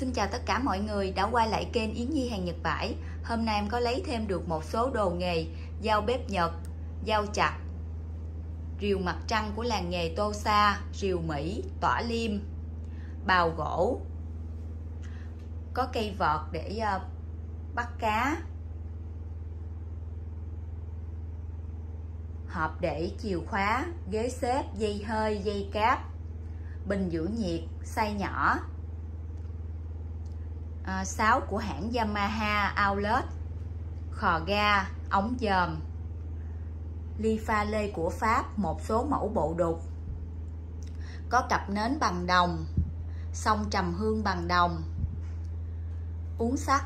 Xin chào tất cả mọi người đã quay lại kênh Yến Nhi hàng Nhật Bãi. Hôm nay em có lấy thêm được một số đồ nghề Dao bếp Nhật, dao chặt Rìu mặt trăng của làng nghề Tô Sa, rìu Mỹ, tỏa liêm Bào gỗ Có cây vợt để uh, bắt cá Hộp để chìa khóa, ghế xếp, dây hơi, dây cáp Bình giữ nhiệt, xay nhỏ à, 6 của hãng Yamaha Outlet. Khò ga ống dòm. Ly pha lê của Pháp một số mẫu bộ đục. Có cặp nến bằng đồng song trầm hương bằng đồng. Uống sắt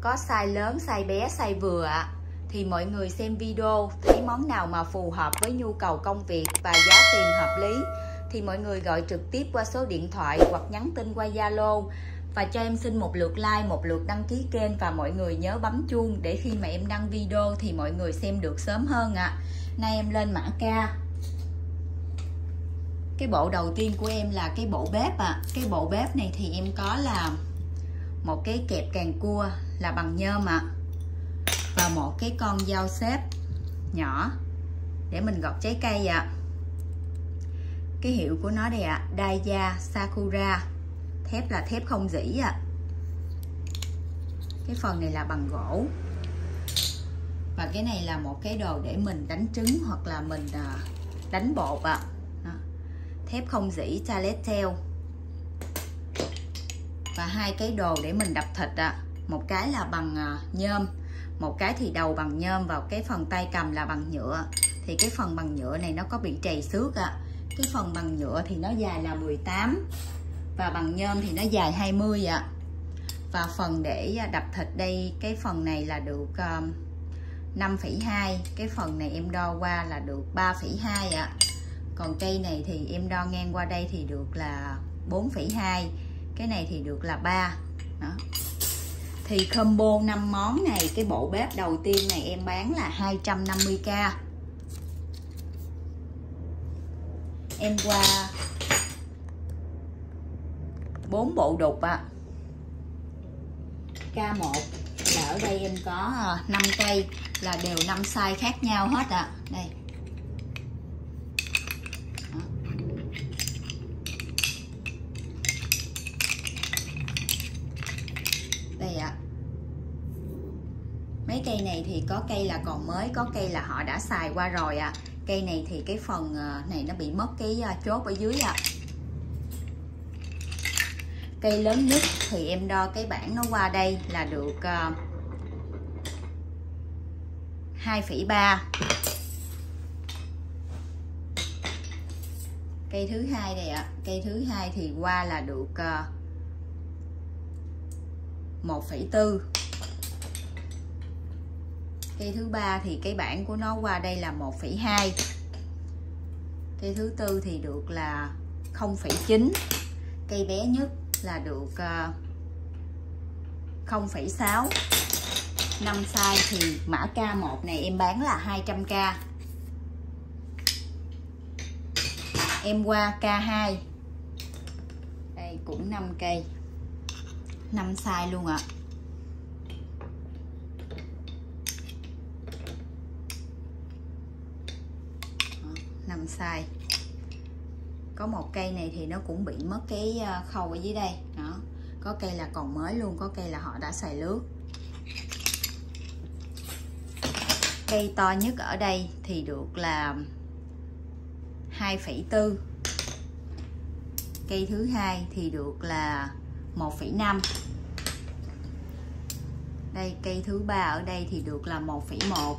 có size lớn size bé size vừa ạ. Thì mọi người xem video thấy món nào mà phù hợp với nhu cầu công việc và giá tiền hợp lý thì mọi người gọi trực tiếp qua số điện thoại hoặc nhắn tin qua Zalo và cho em xin một lượt like một lượt đăng ký kênh và mọi người nhớ bấm chuông để khi mà em đăng video thì mọi người xem được sớm hơn ạ à. nay em lên mã ca cái bộ đầu tiên của em là cái bộ bếp ạ à. cái bộ bếp này thì em có là một cái kẹp càng cua là bằng nhôm ạ à. và một cái con dao xếp nhỏ để mình gọt trái cây ạ à. cái hiệu của nó đây ạ à, Daiya Sakura thép là thép không dỉ à cái phần này là bằng gỗ và cái này là một cái đồ để mình đánh trứng hoặc là mình à, đánh bột ạ à. thép không dỉ tail và hai cái đồ để mình đập thịt ạ à. một cái là bằng à, nhôm, một cái thì đầu bằng nhôm và cái phần tay cầm là bằng nhựa thì cái phần bằng nhựa này nó có bị trầy xước ạ à. cái phần bằng nhựa thì nó dài là 18 và bằng nhôm thì nó dài 20 ạ. Và phần để à, đập thịt đây cái phần này là được à, 5,2 cái phần này em đo qua là được 3,2 ạ. Còn cây này thì em đo ngang qua đây thì được là 4,2 cái này thì được là 3 đó. Thì combo 5 món này cái bộ bếp đầu tiên này em bán là 250k em qua bốn bộ đục ạ à. K1 là ở đây em có ờ, 5 cây là đều 5 size khác nhau hết ạ à. đây đây ạ à. mấy cây này thì có cây là còn mới, có cây là họ đã xài qua rồi ạ à. cây này thì cái phần ờ, này nó bị mất cái ờ, chốt ở dưới ạ à cây lớn nhất thì em đo cái bảng nó qua đây là được ờ, uh, 2,3 cây thứ hai này ạ. À. cây thứ hai thì qua là được ờ, uh, 1,4 cây thứ ba thì cái bảng của nó qua đây là 1,2 cây thứ tư thì được là 0,9 cây bé nhất là được ờ, 0,6 5 size thì mã K1 này em bán là 200k em qua K2 đây cũng 5 cây 5 size luôn ạ. À. năm size có một cây này thì nó cũng bị mất cái ờ, khâu ở dưới đây. Đó. Có cây là còn mới luôn có cây là họ đã xài lướt. Cây to nhất ở đây thì được là 2,4 cây thứ hai thì được là 1,5 đây cây thứ ba ở đây thì được là 1,1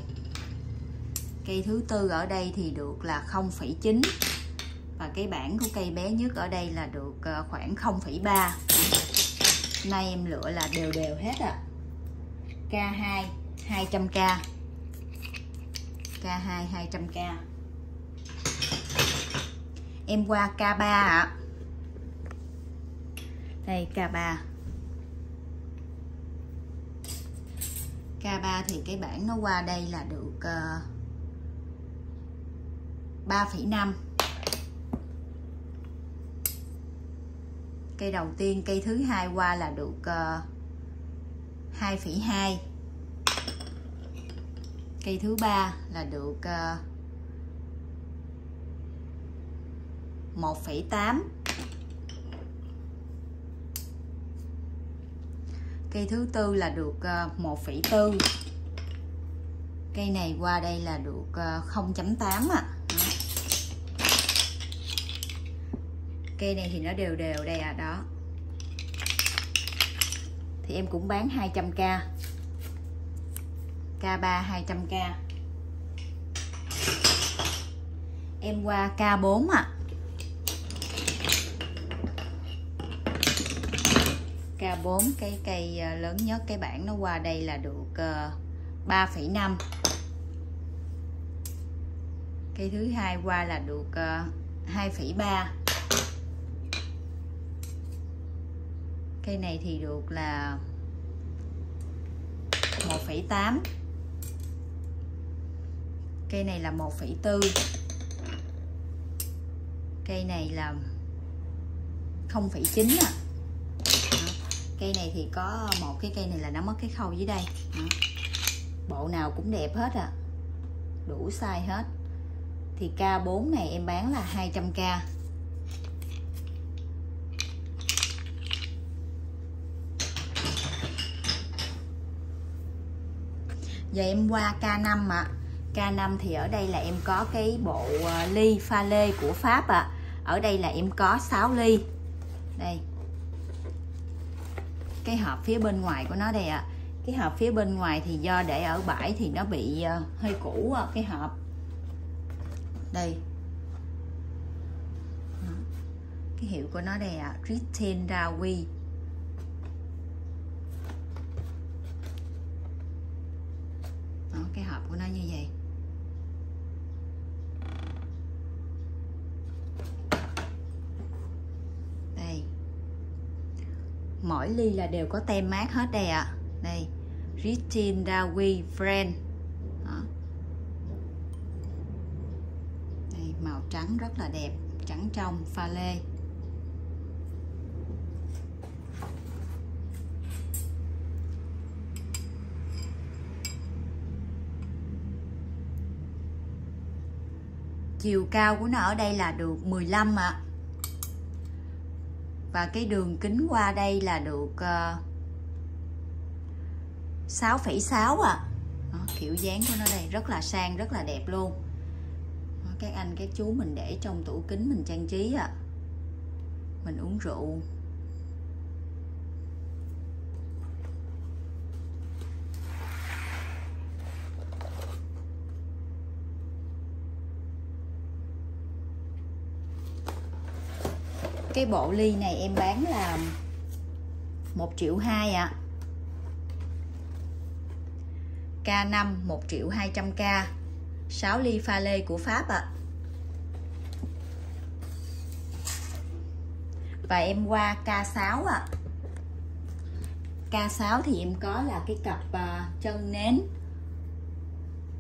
cây thứ tư ở đây thì được là 0,9 và cái bảng của cây bé nhất ở đây là được ờ, khoảng 0,3 nay em lựa là đều đều hết ạ. À. K2 200k K2 200k em qua K3 ạ. À. đây K3 K3 thì cái bảng nó qua đây là được uh, ờ, 3,5 cây đầu tiên cây thứ hai qua là được ờ, uh, 2,2 cây thứ ba là được ờ, uh, 1,8 cây thứ tư là được ờ, uh, 1,4 cây này qua đây là được uh, 0.8 à cây này thì nó đều đều đây à đó. Thì em cũng bán 200k K3 200k em qua K4 ạ. À K4 cái cây ờ, lớn nhất cái bảng nó qua đây là được ờ, 3,5 cây thứ hai qua là được ờ, 2,3 cây này thì được là 1,8 cây này là 1,4 cây này là 0,9 à cây này thì có một cái cây này là nó mất cái khâu dưới đây. Đó. bộ nào cũng đẹp hết à đủ size hết. Thì K4 này em bán là 200k giờ em qua K5 ạ à. K5 thì ở đây là em có cái bộ ờ, ly pha lê của Pháp ạ à. ở đây là em có 6 ly đây cái hộp phía bên ngoài của nó đây ạ à. cái hộp phía bên ngoài thì do để ở bãi thì nó bị ờ, hơi cũ cái hộp đây cái hiệu của nó đây ạ à. Retain Dawi Đó, cái hộp của nó như vậy. Đây. Mỗi ly là đều có tem mát hết đây ạ. À. đây Ritin Dawi Friend. Đó. đây màu trắng rất là đẹp trắng trong pha lê. Chiều cao của nó ở đây là được 15 ạ. À và cái đường kính qua đây là được uh, 6,6 à Đó, kiểu dáng của nó đây rất là sang rất là đẹp luôn. Đó, các anh các chú mình để trong tủ kính mình trang trí à mình uống rượu. Cái bộ ly này em bán là 1 triệu 2 ạ. K5 1 triệu 200k 6 ly pha lê của Pháp ạ à. và em qua K6 ạ à. K6 thì em có là cái cặp uh, chân nến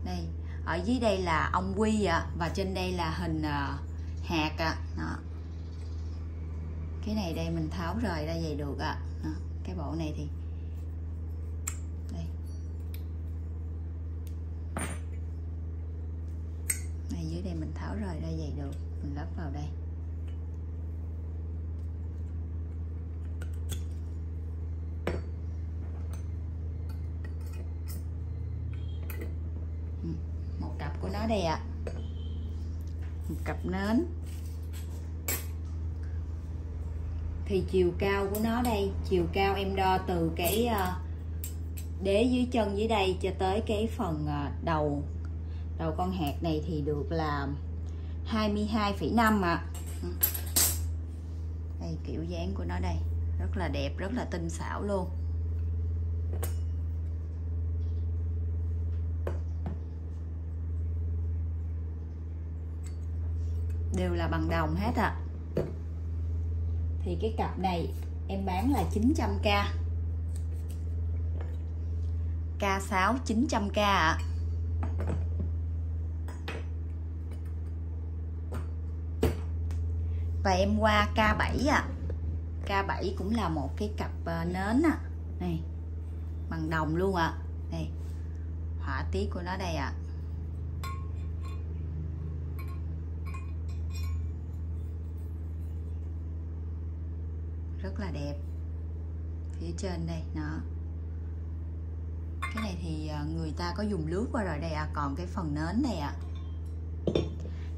đây ở dưới đây là ông quy ạ à, và trên đây là hình uh, hạt ạ à cái này đây, mình tháo rời ra vậy được ạ à. cái bộ này thì đây này, dưới đây mình tháo rời ra vậy được mình lắp vào đây ừ, một cặp của nó đây ạ à. một cặp nến thì chiều cao của nó đây chiều cao em đo từ cái ờ, đế dưới chân dưới đây cho tới cái phần ờ, đầu đầu con hạt này thì được là 22,5 ạ. À. đây kiểu dáng của nó đây rất là đẹp rất là tinh xảo luôn. Đều là bằng đồng hết ạ. à thì cái cặp này em bán là 900k K6 900k ạ à. và em qua K7 ạ à. K7 cũng là một cái cặp ờ, nến à này, bằng đồng luôn ạ à. đây họa tiết của nó đây ạ à. Rất là đẹp phía trên đây nó cái này thì à, người ta có dùng lướt qua rồi đây à. còn cái phần nến này ạ à.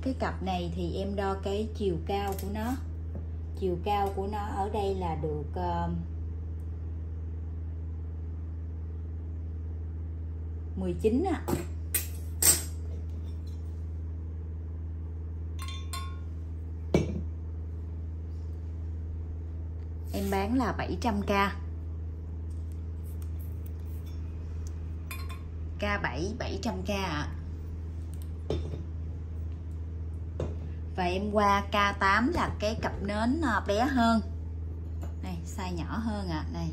cái cặp này thì em đo cái chiều cao của nó chiều cao của nó ở đây là được à, uh, 19 ạ à. Em bán là 700k K7 700k ạ. Và em qua K8 là cái cặp nến ờ, bé hơn. Này size nhỏ hơn ạ à. này.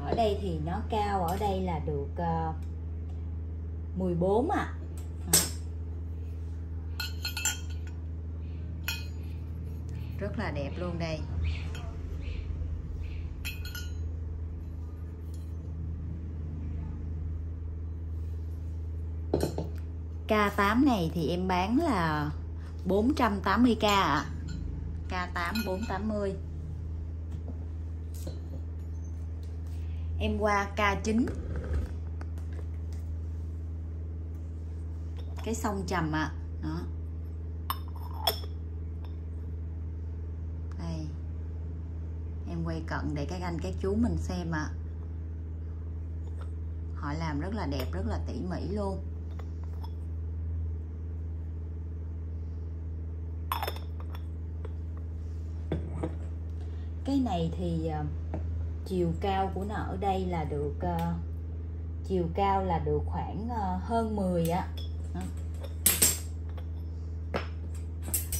Ở đây thì nó cao ở đây là được ờ, uh, 14 ạ. À. rất là đẹp luôn đây. K8 này thì em bán là 480k ạ. À. K8 480. Em qua K9. Cái sông trầm ạ. À. Đó. Đây. Em quay cận để các anh các chú mình xem ạ. À. Họ làm rất là đẹp, rất là tỉ mỉ luôn. Cái này thì uh, chiều cao của nó ở đây là được uh, chiều cao là được khoảng uh, hơn 10 á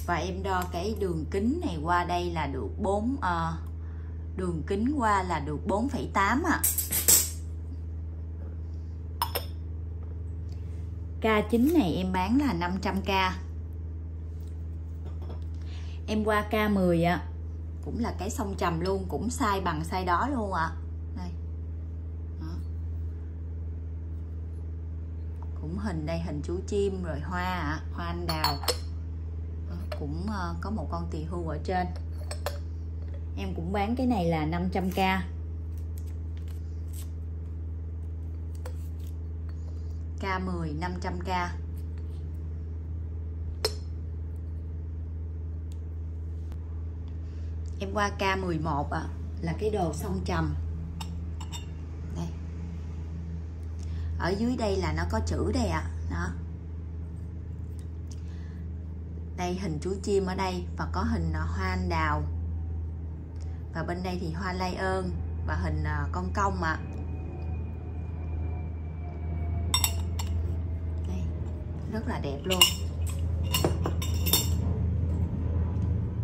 và em đo cái đường kính này qua đây là được 4 uh, đường kính qua là được 4,8 ạ à. K9 này em bán là 500k em qua K10 ạ à cũng là cái sông trầm luôn cũng sai bằng sai đó luôn ạ à. đây đó. cũng hình đây hình chú chim rồi hoa à, hoa anh đào đó. cũng uh, có một con tỳ hưu ở trên em cũng bán cái này là 500k K10 500k em qua K11 à, là cái đồ song trầm đây. Ở dưới đây là nó có chữ đây ạ. À. đó. Đây hình chú chim ở đây và có hình à, hoa anh đào. Và bên đây thì hoa lay ơn và hình à, con công ạ. À. đây. Rất là đẹp luôn.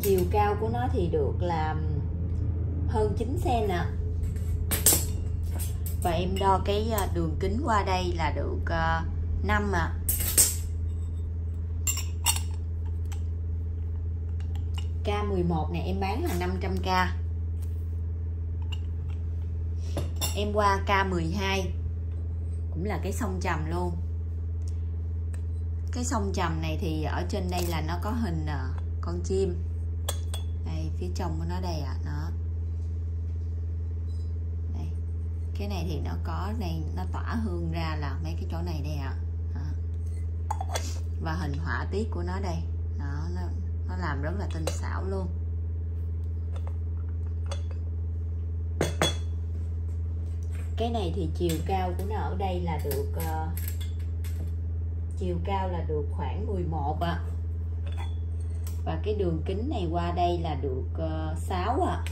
Chiều cao của nó thì được là hơn 9 cm nè và em đo cái à, đường kính qua đây là được 5 à K11 này em bán là 500k em qua K12 cũng là cái sông trầm luôn. Cái sông trầm này thì ở trên đây là nó có hình à, con chim phía trong của nó đây ạ à. nó đây cái này thì nó có này nó tỏa hương ra là mấy cái chỗ này đây ạ à. và hình họa tiết của nó đây đó, nó nó làm rất là tinh xảo luôn cái này thì chiều cao của nó ở đây là được uh, chiều cao là được khoảng 11 ạ à và cái đường kính này qua đây là được uh, ờ, 6 à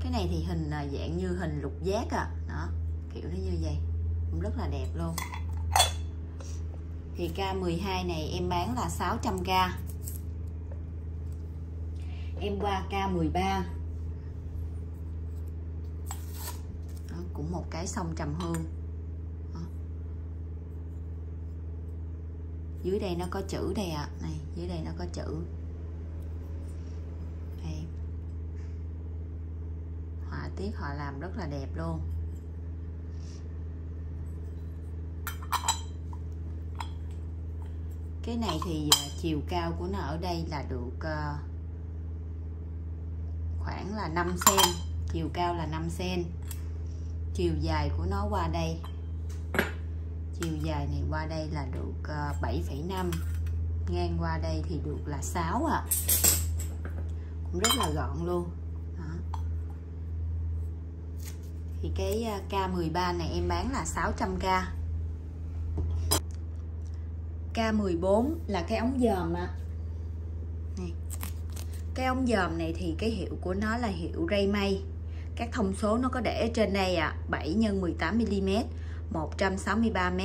cái này thì hình là dạng như hình lục giác à đó kiểu nó như vậy. Cũng rất là đẹp luôn. Thì K12 này em bán là 600k em qua K13 đó, cũng một cái sông trầm hương. dưới đây nó có chữ đây ạ. À. này, dưới đây nó có chữ. Đây. Họa tiết họ làm rất là đẹp luôn. Cái này thì à, chiều cao của nó ở đây là được à, khoảng là 5 cm chiều cao là 5 cm chiều dài của nó qua đây chiều dài này qua đây là được ờ, 7,5 ngang qua đây thì được là 6 à cũng rất là gọn luôn. Đó. thì cái ờ, K13 này em bán là 600k K14 là cái ống dòm ạ. Này. cái ống dòm này thì cái hiệu của nó là hiệu Raymay. Các thông số nó có để ở trên đây ạ à, 7 x 18 mm 163 m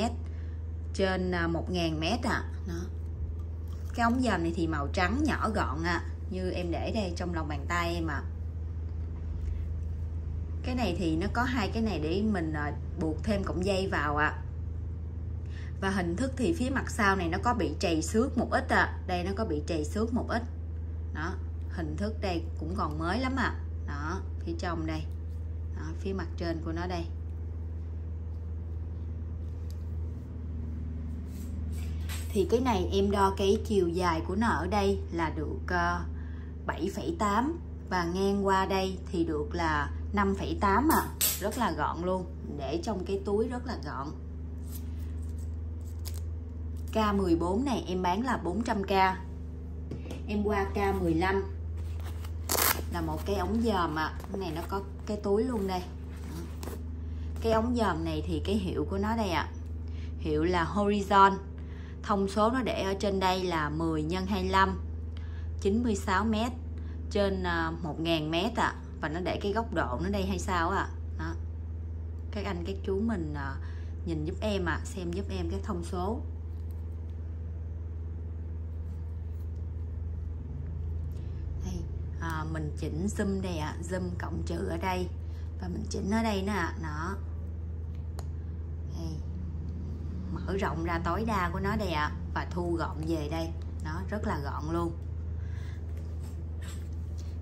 trên 1000 m à đó. Cái ống dầm này thì màu trắng nhỏ gọn à như em để đây trong lòng bàn tay em ạ. À. cái này thì nó có hai cái này để mình à, buộc thêm cọng dây vào ạ. À và hình thức thì phía mặt sau này nó có bị trầy xước một ít à đây nó có bị trầy xước một ít. Đó hình thức đây cũng còn mới lắm à đó phía trong đây. Đó, phía mặt trên của nó đây. Thì cái này em đo cái chiều dài của nó ở đây là được ờ, 7,8 và ngang qua đây thì được là 5,8 à rất là gọn luôn. Để trong cái túi rất là gọn. K14 này em bán là 400k em qua K15 là một cái ống dòm à cái này nó có cái túi luôn đây. Cái ống dòm này thì cái hiệu của nó đây ạ. À. hiệu là Horizon thông số nó để ở trên đây là 10 x 25 96 m trên à, 1000 m ạ à. và nó để cái góc độ nó đây hay sao ạ à? các anh các chú mình à, nhìn giúp em ạ à, xem giúp em cái thông số đây, à, mình chỉnh zoom đây ạ à, zoom cộng trừ ở đây và mình chỉnh ở đây nè nó đây mở rộng ra tối đa của nó đây ạ à, và thu gọn về đây nó rất là gọn luôn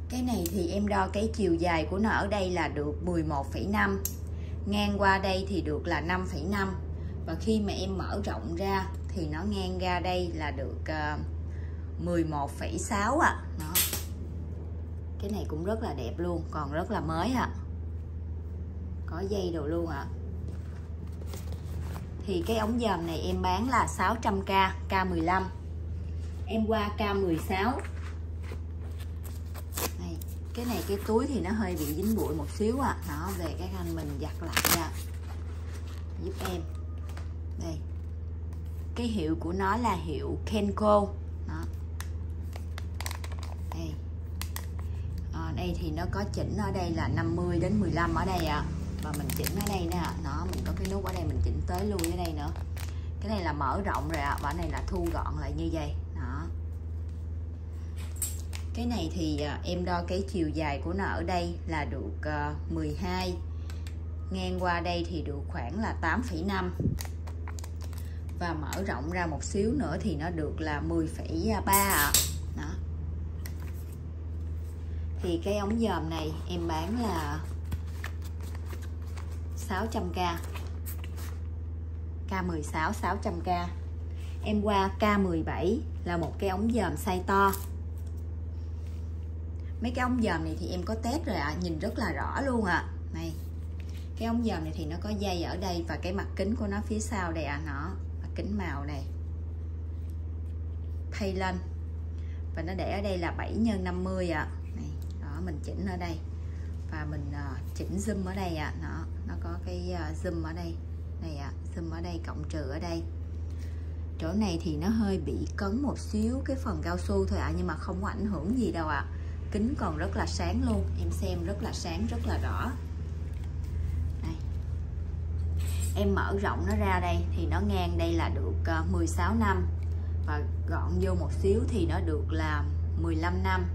cái này thì em đo cái chiều dài của nó ở đây là được 11,5 ngang qua đây thì được là 5,5 và khi mà em mở rộng ra thì nó ngang ra đây là được ờ, uh, 11,6 ạ à. Đó cái này cũng rất là đẹp luôn còn rất là mới ạ à. có dây đồ luôn ạ à thì cái ống dòm này em bán là 600k K15 em qua K16 này, cái này cái túi thì nó hơi bị dính bụi một xíu à. Nó về cái anh mình giặt lại ra. Giúp em. Đây. Cái hiệu của nó là hiệu Kenko. Đó. Đây. À, đây thì nó có chỉnh ở đây là 50 đến 15 ở đây ạ. à và mình chỉnh ở đây nè nó mình có cái nút ở đây mình chỉnh tới lui ở đây nữa. Cái này là mở rộng rồi ạ à. và này là thu gọn lại như vậy đó. Cái này thì à, em đo cái chiều dài của nó ở đây là được à, 12 ngang qua đây thì được khoảng là 8,5 và mở rộng ra một xíu nữa thì nó được là 10,3 ạ à thì cái ống dòm này em bán là 600k K16 600k em qua K17 là một cái ống dòm size to. Mấy cái ống dòm này thì em có test rồi ạ à, nhìn rất là rõ luôn ạ. À. này cái ống dòm này thì nó có dây ở đây và cái mặt kính của nó phía sau đây ạ à, nó mặt kính màu này. Thay lên và nó để ở đây là 7 x 50 ạ. À đó mình chỉnh ở đây và mình uh, chỉnh zoom ở đây ạ à. nó nó có cái uh, zoom ở đây này ạ à, zoom ở đây cộng trừ ở đây chỗ này thì nó hơi bị cấn một xíu cái phần cao su thôi ạ à, nhưng mà không có ảnh hưởng gì đâu ạ à. kính còn rất là sáng luôn em xem rất là sáng rất là rõ đây. em mở rộng nó ra đây thì nó ngang đây là được ờ, 16 năm và gọn vô một xíu thì nó được là 15 năm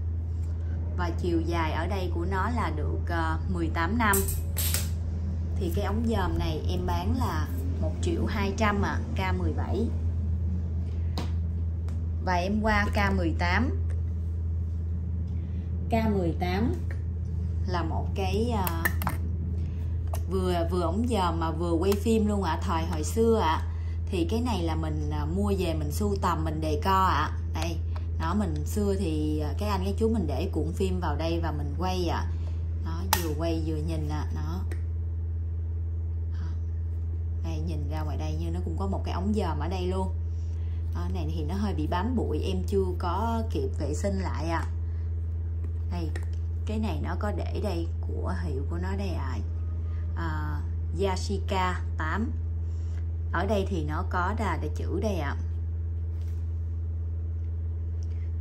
và chiều dài ở đây của nó là được ờ, 18 năm thì cái ống dòm này em bán là 1 triệu 200 à K17 và em qua K18 K18 là một cái uh, vừa vừa ống dòm mà vừa quay phim luôn ạ à, thời hồi xưa ạ à. thì cái này là mình uh, mua về mình sưu tầm mình đề co ạ à. đây nó mình xưa thì các cái anh cái chú mình để cuộn phim vào đây và mình quay ạ à. nó vừa quay vừa nhìn ạ à. nó đây nhìn ra ngoài đây như nó cũng có một cái ống dòm ở đây luôn đó, này thì nó hơi bị bám bụi em chưa có kịp vệ sinh lại à đây cái này nó có để đây của hiệu của nó đây à, à Yashika 8 ở đây thì nó có là để chữ đây ạ à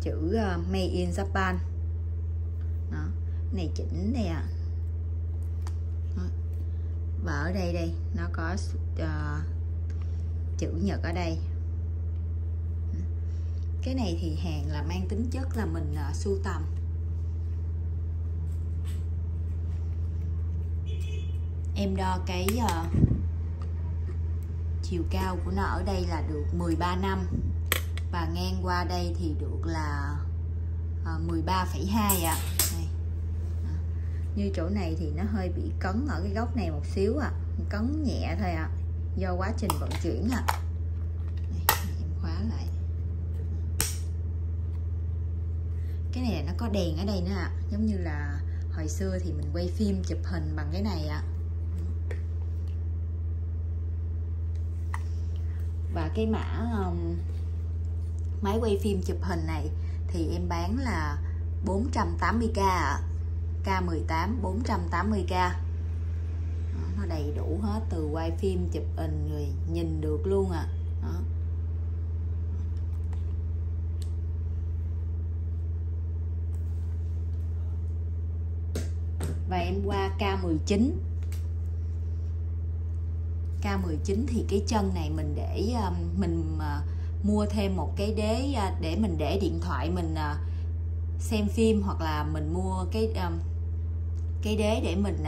chữ uh, Made in Japan. Đó này chỉnh đây ạ à. và ở đây đây nó có uh, chữ nhật ở đây. Ừ. Cái này thì hàng là mang tính chất là mình uh, sưu tầm. Em đo cái uh, chiều cao của nó ở đây là được 13 năm và ngang qua đây thì được là à, uh, 13,2 ạ à. như chỗ này thì nó hơi bị cấn ở cái góc này một xíu à cấn nhẹ thôi ạ à. do quá trình vận chuyển à em khóa lại cái này nó có đèn ở đây nữa ạ à. giống như là hồi xưa thì mình quay phim chụp hình bằng cái này ạ à. và cái mã um, máy quay phim chụp hình này thì em bán là 480k ạ à. K18 480k nó đầy đủ hết, từ quay phim, chụp hình rồi nhìn được luôn à đó. và em qua K19 K19 thì cái chân này mình để um, mình uh, mua thêm một cái đế à, để mình để điện thoại mình à, xem phim hoặc là mình mua cái à, cái đế để mình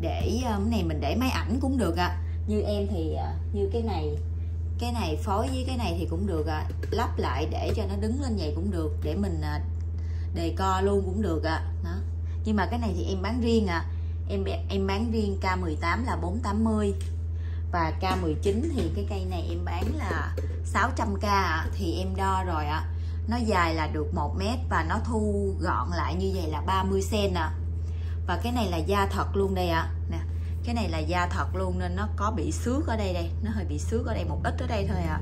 để cái này mình để máy ảnh cũng được ạ à. như em thì như cái này cái này phối với cái này thì cũng được ạ à. lắp lại để cho nó đứng lên vậy cũng được, để mình đề co luôn cũng được ạ à. đó nhưng mà cái này thì em bán riêng à em em bán riêng K18 là 480 và K19 thì cái cây này em bán là 600k thì em đo rồi ạ. Nó dài là được 1 mét và nó thu gọn lại như vậy là 30 cm ạ. Và cái này là da thật luôn đây ạ. Nè, cái này là da thật luôn nên nó có bị xước ở đây đây. Nó hơi bị xước ở đây, một ít ở đây thôi ạ.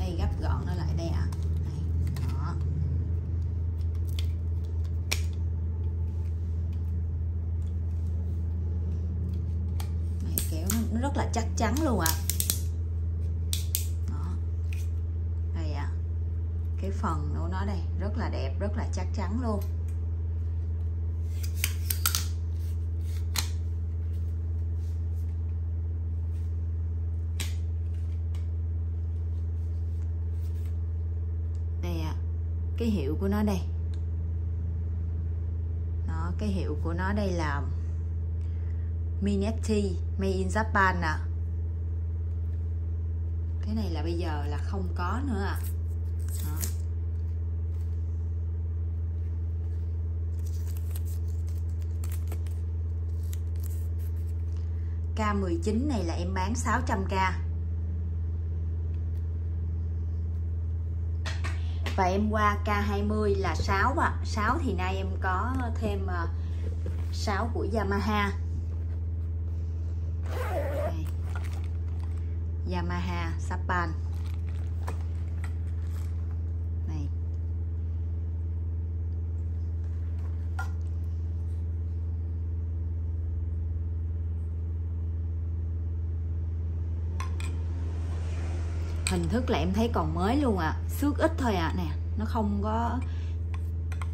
à gấp gọn nó lại đây ạ rất là chắc chắn luôn ạ à. đây ạ à. cái phần của nó đây, rất là đẹp, rất là chắc chắn luôn đây ạ à. cái hiệu của nó đây đó, cái hiệu của nó đây là Minetti Made in Japan à cái này là bây giờ là không có nữa à Đó. K19 này là em bán 600k và em qua K20 là 6 ạ à. 6 thì nay em có thêm ờ, 6 của Yamaha Yamaha Sapan. Này. Hình thức là em thấy còn mới luôn à xước ít thôi à nè. Nó không có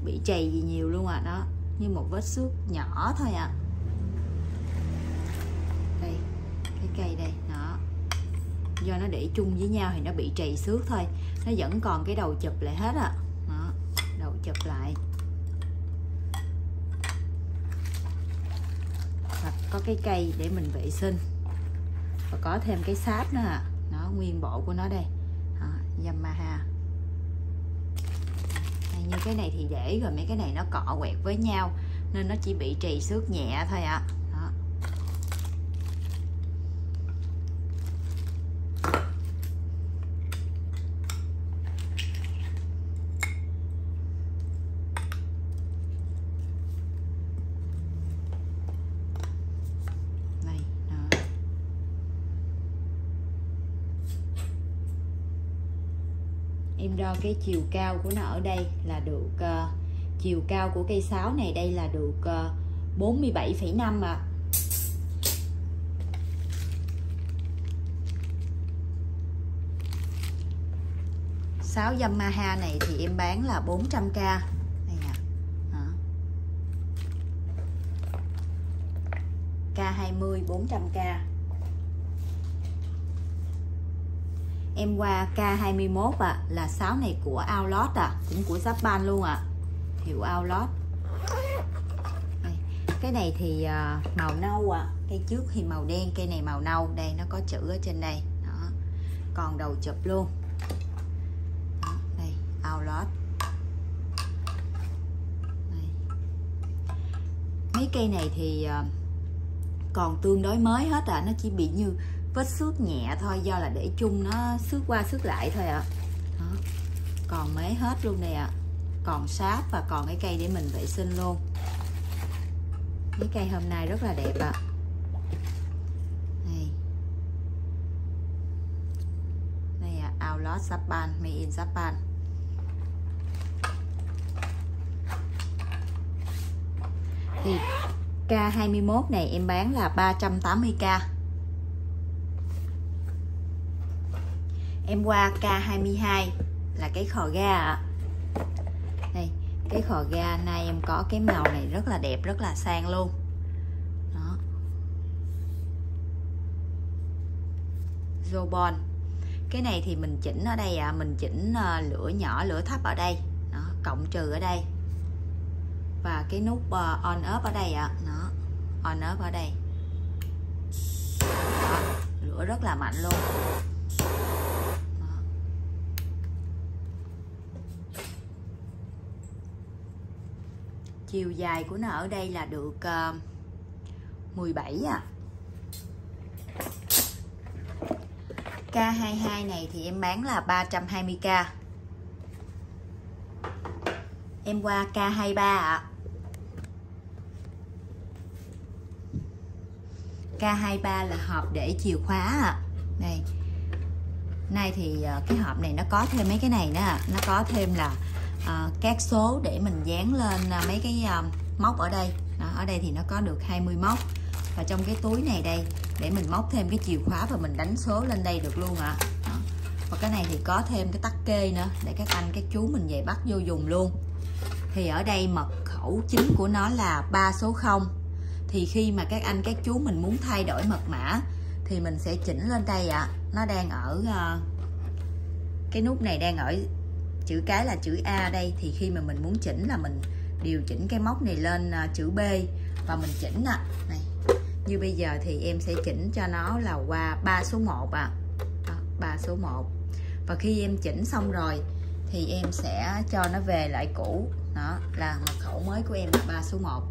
bị chày gì nhiều luôn à đó. Như một vết xước nhỏ thôi à đây cái cây đây đó. Do nó để chung với nhau thì nó bị trầy xước thôi. Nó vẫn còn cái đầu chụp lại hết à đó, đầu chụp lại. Và có cái cây để mình vệ sinh. Và có thêm cái sáp nữa à nó nguyên bộ của nó đây. Đó, Yamaha. Hay như cái này thì để rồi. Mấy cái này nó cọ quẹt với nhau nên nó chỉ bị trì xước nhẹ thôi ạ. à. Cái chiều cao của nó ở đây là được uh, chiều cao của cây sáo này đây là được ờ, uh, 47,5 ạ. À. sáo Yamaha này thì em bán là 400k đây nè K20 400k em qua K21 à, là sáo này của Outlaw à. Cũng của Japan luôn à hiệu Outlot cái này thì uh, màu nâu à cây trước thì màu đen cây này màu nâu. Đây nó có chữ ở trên đây. Đó. Còn đầu chụp luôn. Đó, đây Outlaw mấy cây này thì uh, còn tương đối mới hết à nó chỉ bị như vết xước nhẹ thôi, do là để chung nó xước qua xước lại thôi ạ à. còn mấy hết luôn này ạ à. còn sáp và còn cái cây để mình vệ sinh luôn cái cây hôm nay rất là đẹp ạ à. này đây à Outlaw Japan, made in Japan thì K21 này em bán là 380k em qua K22 là cái khò ga ạ. Đây cái khò ga nay em có cái màu này rất là đẹp rất là sang luôn. Đó. Zobon. Cái này thì mình chỉnh ở đây ạ à. mình chỉnh uh, lửa nhỏ lửa thấp ở đây. Đó, cộng trừ ở đây. Và cái nút uh, on off ở đây ạ. À. nó on off ở đây. Đó, lửa rất là mạnh luôn. Chiều dài của nó ở đây là được ờ, uh, 17 à K22 này thì em bán là 320k em qua K23 ạ à. K23 là hộp để chìa khóa ạ à. Này nay thì ờ, cái hộp này nó có thêm mấy cái này nữa nó có thêm là À, các số để mình dán lên uh, mấy cái uh, móc ở đây. Đó, ở đây thì nó có được 20 móc. Và trong cái túi này đây để mình móc thêm cái chìa khóa và mình đánh số lên đây được luôn ạ. À. và cái này thì có thêm cái tắc kê nữa để các anh các chú mình về bắt vô dùng luôn. Thì ở đây mật khẩu chính của nó là ba số 0 thì khi mà các anh các chú mình muốn thay đổi mật mã thì mình sẽ chỉnh lên đây ạ. À. nó đang ở uh, cái nút này đang ở chữ cái là chữ A đây thì khi mà mình muốn chỉnh là mình điều chỉnh cái móc này lên uh, chữ B và mình chỉnh nè này như bây giờ thì em sẽ chỉnh cho nó là qua 3 số 1 à Đó, 3 số 1 và khi em chỉnh xong rồi thì em sẽ cho nó về lại cũ. Đó là mật khẩu mới của em là 3 số 1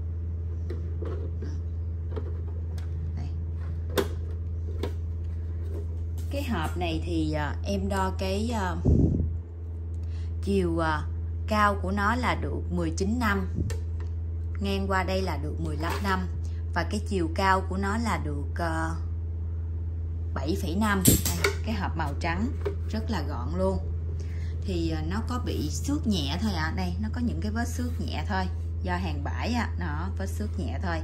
Đây. cái hộp này thì uh, em đo cái uh, chiều uh, cao của nó là được 19 năm ngang qua đây là được 15 năm và cái chiều cao của nó là được à, uh, 7,5 cái hộp màu trắng rất là gọn luôn. Thì uh, nó có bị xước nhẹ thôi ạ. À. đây nó có những cái vết xước nhẹ thôi. Do hàng bãi á nó vết xước nhẹ thôi.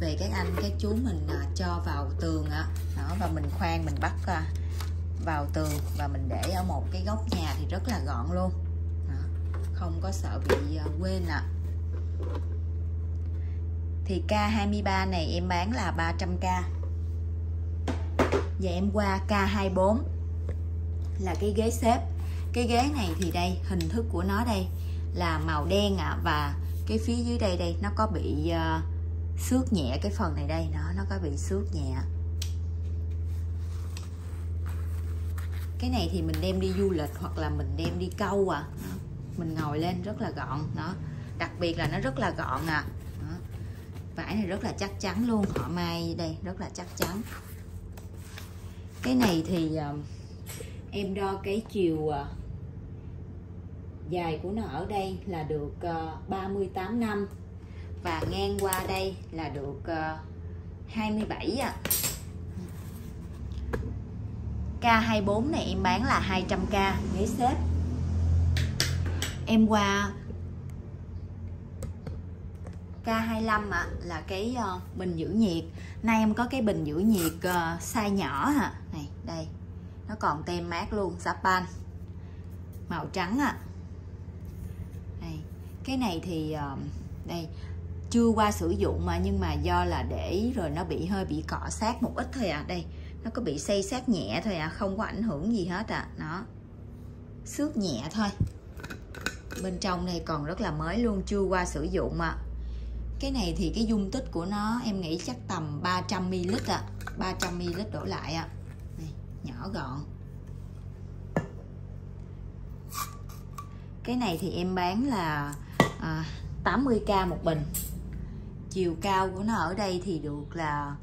Về các anh các chú mình uh, cho vào tường á đó và mình khoan mình bắt uh, vào tường và mình để ở một cái góc nhà thì rất là gọn luôn không có sợ bị ờ, quên ạ. À. thì K23 này em bán là 300k và em qua K24 là cái ghế xếp. Cái ghế này thì đây hình thức của nó đây là màu đen ạ à, và cái phía dưới đây đây nó có bị uh, xước nhẹ cái phần này đây nó nó có bị xước nhẹ. Cái này thì mình đem đi du lịch hoặc là mình đem đi câu à mình ngồi lên rất là gọn đó đặc biệt là nó rất là gọn à đó. vải này rất là chắc chắn luôn họ may đây rất là chắc chắn cái này thì uh, em đo cái chiều uh, dài của nó ở đây là được ờ, uh, 38 năm và ngang qua đây là được uh, 27 à. K24 này em bán là 200k ghế xếp em qua K25 ạ à, là cái uh, bình giữ nhiệt. Nay em có cái bình giữ nhiệt uh, size nhỏ hả? Này đây. Nó còn tem mát luôn Japan. Màu trắng ạ. À. đây cái này thì uh, đây. Chưa qua sử dụng mà nhưng mà do là để rồi nó bị hơi bị cọ sát một ít thôi à đây nó có bị xây sát nhẹ thôi à không có ảnh hưởng gì hết à nó xước nhẹ thôi bên trong này còn rất là mới luôn chưa qua sử dụng mà cái này thì cái dung tích của nó em nghĩ chắc tầm 300ml ạ. à 300ml đổ lại ạ. À này, nhỏ gọn. Cái này thì em bán là à, 80k một bình. Chiều cao của nó ở đây thì được là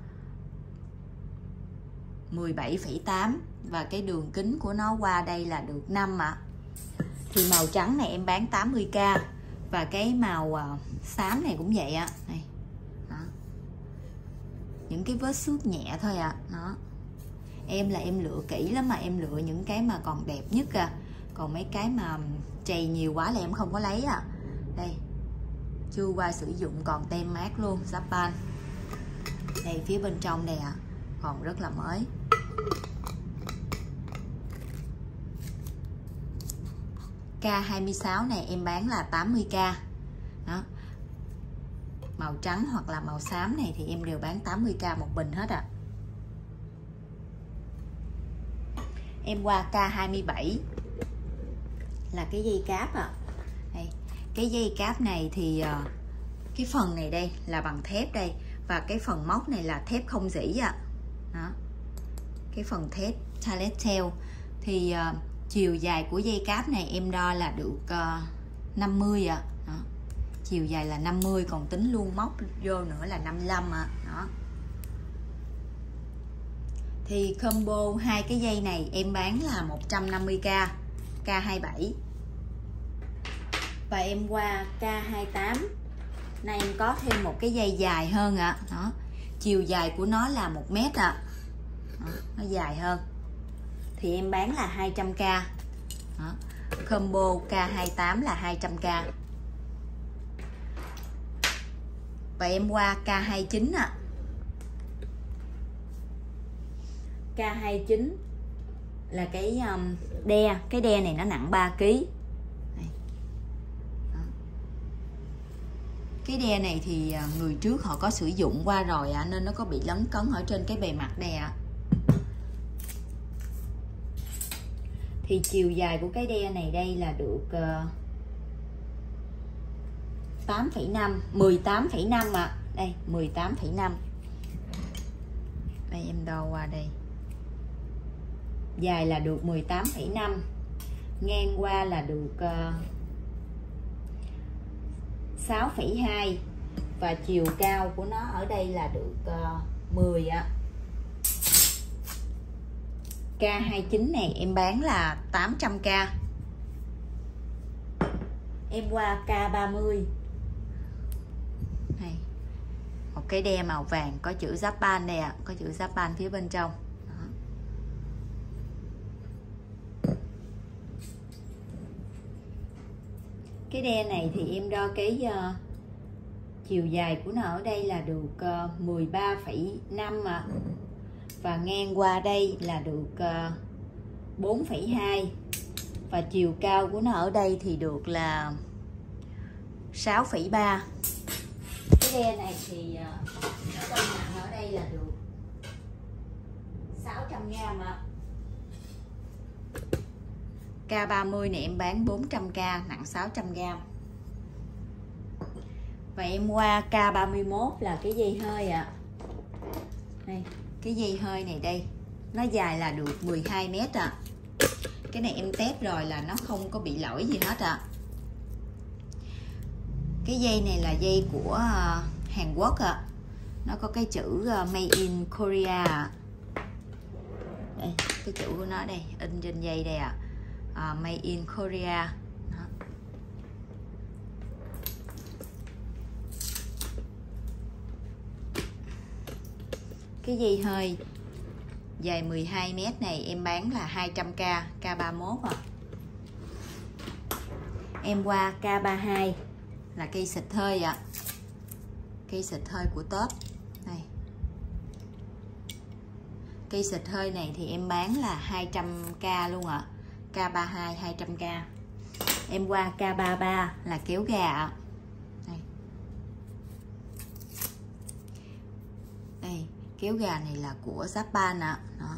17,8 và cái đường kính của nó qua đây là được 5 ạ. à thì màu trắng này em bán 80k và cái màu uh, xám này cũng vậy ạ à. này đó. những cái vết xước nhẹ thôi ạ. À. nó em là em lựa kỹ lắm mà em lựa những cái mà còn đẹp nhất à. Còn mấy cái mà chày nhiều quá là em không có lấy à đây. Chưa qua sử dụng còn tem mát luôn Japan đây phía bên trong này à còn rất là mới. K26 này em bán là 80k đó. Màu trắng hoặc là màu xám này thì em đều bán 80k một bình hết ạ. À. em qua K27 là cái dây cáp à đây cái dây cáp này thì ờ, cái phần này đây là bằng thép đây và cái phần móc này là thép không dỉ à đó. Cái phần thép talet tail thì uh, chiều dài của dây cáp này em đo là được ờ, uh, 50 ạ à. chiều dài là 50 còn tính luôn móc vô nữa là 55 ạ à. đó thì combo hai cái dây này em bán là 150k K27 và em qua K28 này em có thêm một cái dây dài hơn ạ à. đó chiều dài của nó là một mét ạ à. nó dài hơn thì em bán là 200k đó. combo K28 là 200k và em qua K29 ạ. À. K29 là cái um, đe. Cái đe này nó nặng 3 kg cái đe này thì à, người trước họ có sử dụng qua rồi à, nên nó có bị lấn cấn ở trên cái bề mặt đè thì chiều dài của cái đe này đây là được uh, 8,5 18,5 ạ à. đây 18,5 đây em đo qua đây dài là được 18,5 ngang qua là được ờ, uh, 6,2 và chiều cao của nó ở đây là được ờ, uh, 10 ạ à. K29 này em bán là 800k em qua K30 này một cái đe màu vàng có chữ Japan nè có chữ Japan phía bên trong. Cái đe này thì em đo cái uh, chiều dài của nó ở đây là được uh, 13,5 à và ngang qua đây là được ờ, 4,2 và chiều cao của nó ở đây thì được là 6,3 cái đe này thì ờ, uh, cân nặng ở đây là được 600 gram ạ. K30 này em bán 400k nặng 600 gram. Và em qua K31 là cái dây hơi ạ. À. đây cái dây hơi này đây nó dài là được 12 mét ạ à. cái này em test rồi là nó không có bị lỗi gì hết ạ à. cái dây này là dây của à, Hàn Quốc ạ à. nó có cái chữ à, made in Korea đây cái chữ của nó đây in trên dây đây ạ à. uh, made in Korea Đó cái dây hơi. Dài 12 mét này em bán là 200k K31 à. Em qua K32 là cây xịt hơi ạ. À. cây xịt hơi của Tết. Này. Cây xịt hơi này thì em bán là 200k luôn ạ. À. K32 200k em qua K33 là kéo gà ạ. Đây. đây kéo gà này là của Japan ạ à.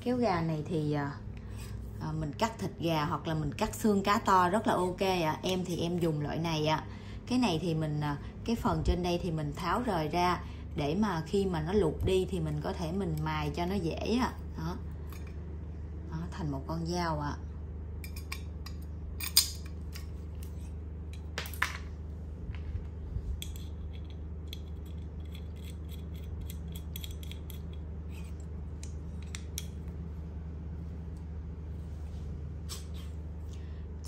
kéo gà này thì à, à, mình cắt thịt gà hoặc là mình cắt xương cá to rất là ok ạ à. em thì em dùng loại này ạ à. cái này thì mình à, cái phần trên đây thì mình tháo rời ra để mà khi mà nó luộc đi thì mình có thể mình mài cho nó dễ ạ à. đó. đó thành một con dao ạ à.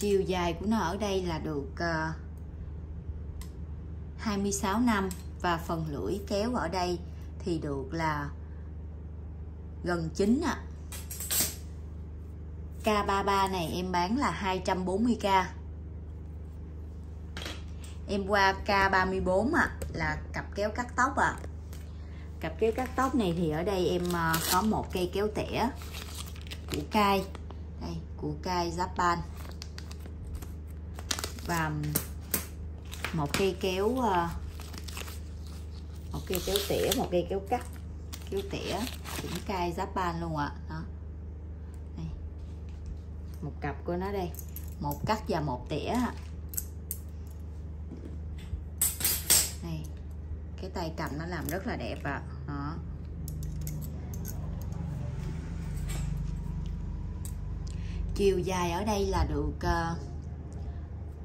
Chiều dài của nó ở đây là được ờ, uh, 26 năm và phần lưỡi kéo ở đây thì được là gần 9 ạ. À. K33 này em bán là 240k. Em qua K34 ạ, à, là cặp kéo cắt tóc ạ. À. Cặp kéo cắt tóc này thì ở đây em ờ, có một cây kéo tỉa của cai. Đây, của cai Japan và một cây kéo ờ, một cây kéo tỉa một cây kéo cắt kéo tỉa cũng cay ban luôn ạ. Đó. Đây. một cặp của nó đây. Một cắt và một tỉa này cái tay cầm nó làm rất là đẹp ạ. À. đó. Chiều dài ở đây là được uh,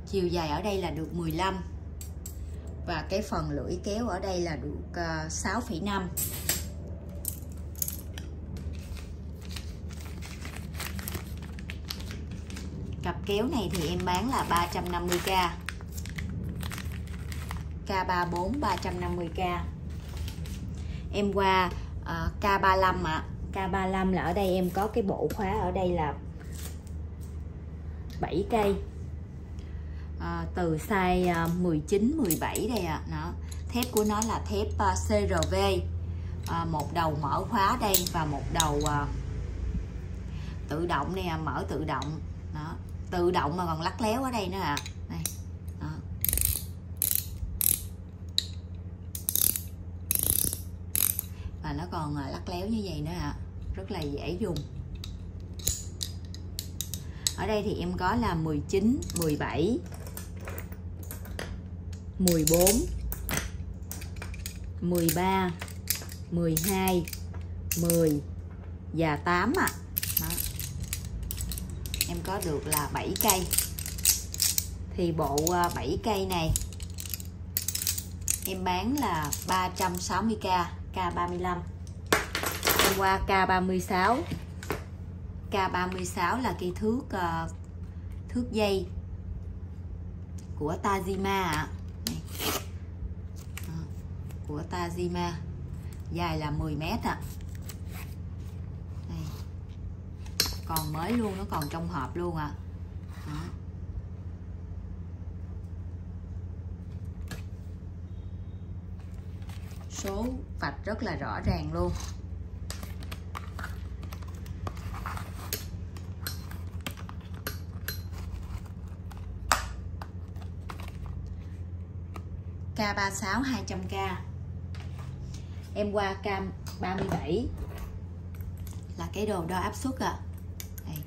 chiều dài ở đây là được 15 và cái phần lưỡi kéo ở đây là được ờ, 6,5 cặp kéo này thì em bán là 350k K34 350k em qua ờ, uh, K35 ạ. À. K35 là ở đây em có cái bộ khóa ở đây là 7 cây à, từ size ờ, 19 17 đây ạ à. nó thép của nó là thép ờ, CRV à, một đầu mở khóa đây và một đầu à, tự động nè mở tự động đó tự động mà còn lắc léo ở đây nữa ạ à. đây đó. và nó còn à, lắc léo như vậy nữa ạ à. rất là dễ dùng ở đây thì em có là 19 17 14 13 12 10 và 8 ạ. À. em có được là 7 cây. Thì bộ à, 7 cây này em bán là 360k K35 hôm qua K36 K36 là cây thước uh, thước dây của Tajima ạ. à của Tajima. Dài là 10 mét ạ. À. còn mới luôn, nó còn trong hộp luôn ạ. À. số vạch rất là rõ ràng luôn. K36 200k em qua cam 37 là cái đồ đo áp suất à đây.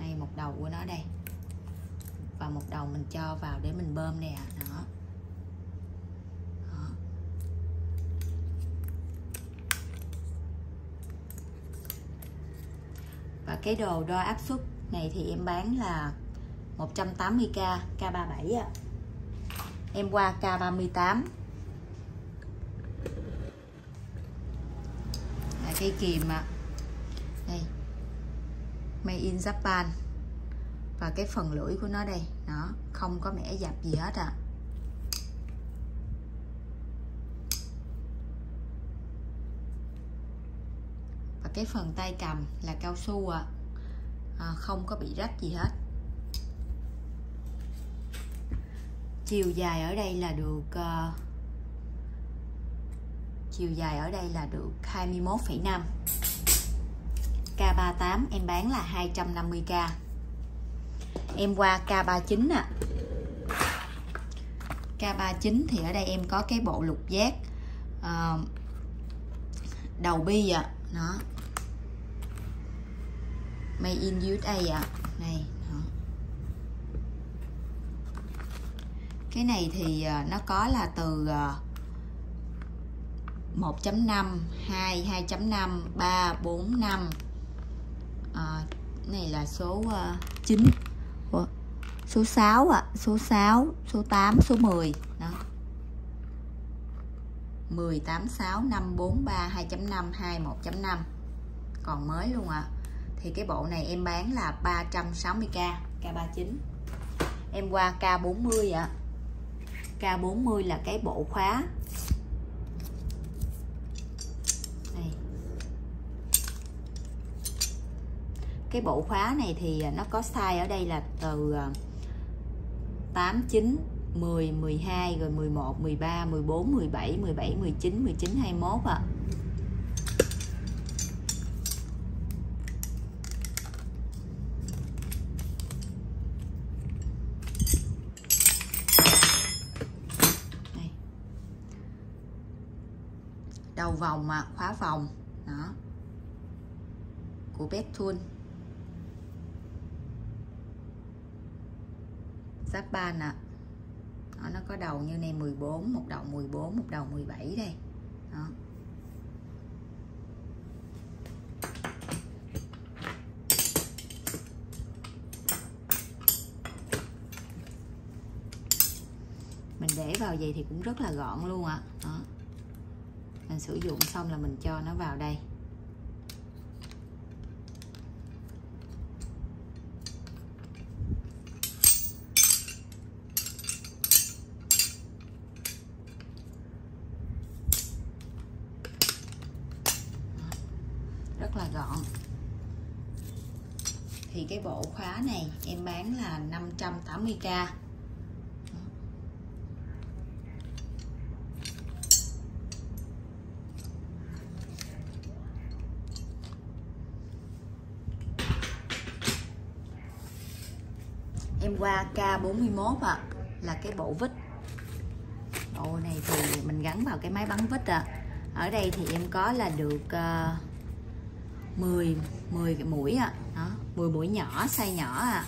Đây, một đầu của nó đây. Và một đầu mình cho vào để mình bơm nè. Đó. đó. Và cái đồ đo áp suất này thì em bán là 180k K37 á em qua K38 là cây kìm ạ. Đây. Made in Japan. Và cái phần lưỡi của nó đây nó không có mẻ dạp gì hết ạ. À và cái phần tay cầm là cao su ạ. À, à không có bị rách gì hết. Chiều dài ở đây là được uh, chiều dài ở đây là được 21,5 K38 em bán là 250k em qua K39 à K39 thì ở đây em có cái bộ lục giác uh, đầu bi ạ. À nó made in USA ạ. À này đó cái này thì ờ, nó có là từ 1.5 2 2.5 3 4 5 à, này là số ờ, 9 Ủa, số 6 ạ à. số 6 số 8 số 10 đó 10 8 6 5 4 3 2.5 2 1.5 còn mới luôn ạ à. thì cái bộ này em bán là 360k K39 em qua K40 ạ à. K40 là cái bộ khóa cái bộ khóa này thì à, nó có size ở đây là từ 8 9 10 12 rồi 11 13 14 17 17 19 19 21 ạ à. Đầu vòng mà, khóa vòng. Đó. Của Bethune giáp ban ạ. À. nó có đầu như này 14 một đầu 14 một đầu 17 đây. Đó. Mình để vào vậy thì cũng rất là gọn luôn ạ. À. đó mình sử dụng xong là mình cho nó vào đây. Rất là gọn. Thì cái bộ khóa này em bán là 580k em qua K41 ạ. À, là cái bộ vít. Bộ này thì mình gắn vào cái máy bắn vít à ở đây thì em có là được uh, 10 10 cái mũi ạ. À. đó 10 mũi nhỏ size nhỏ à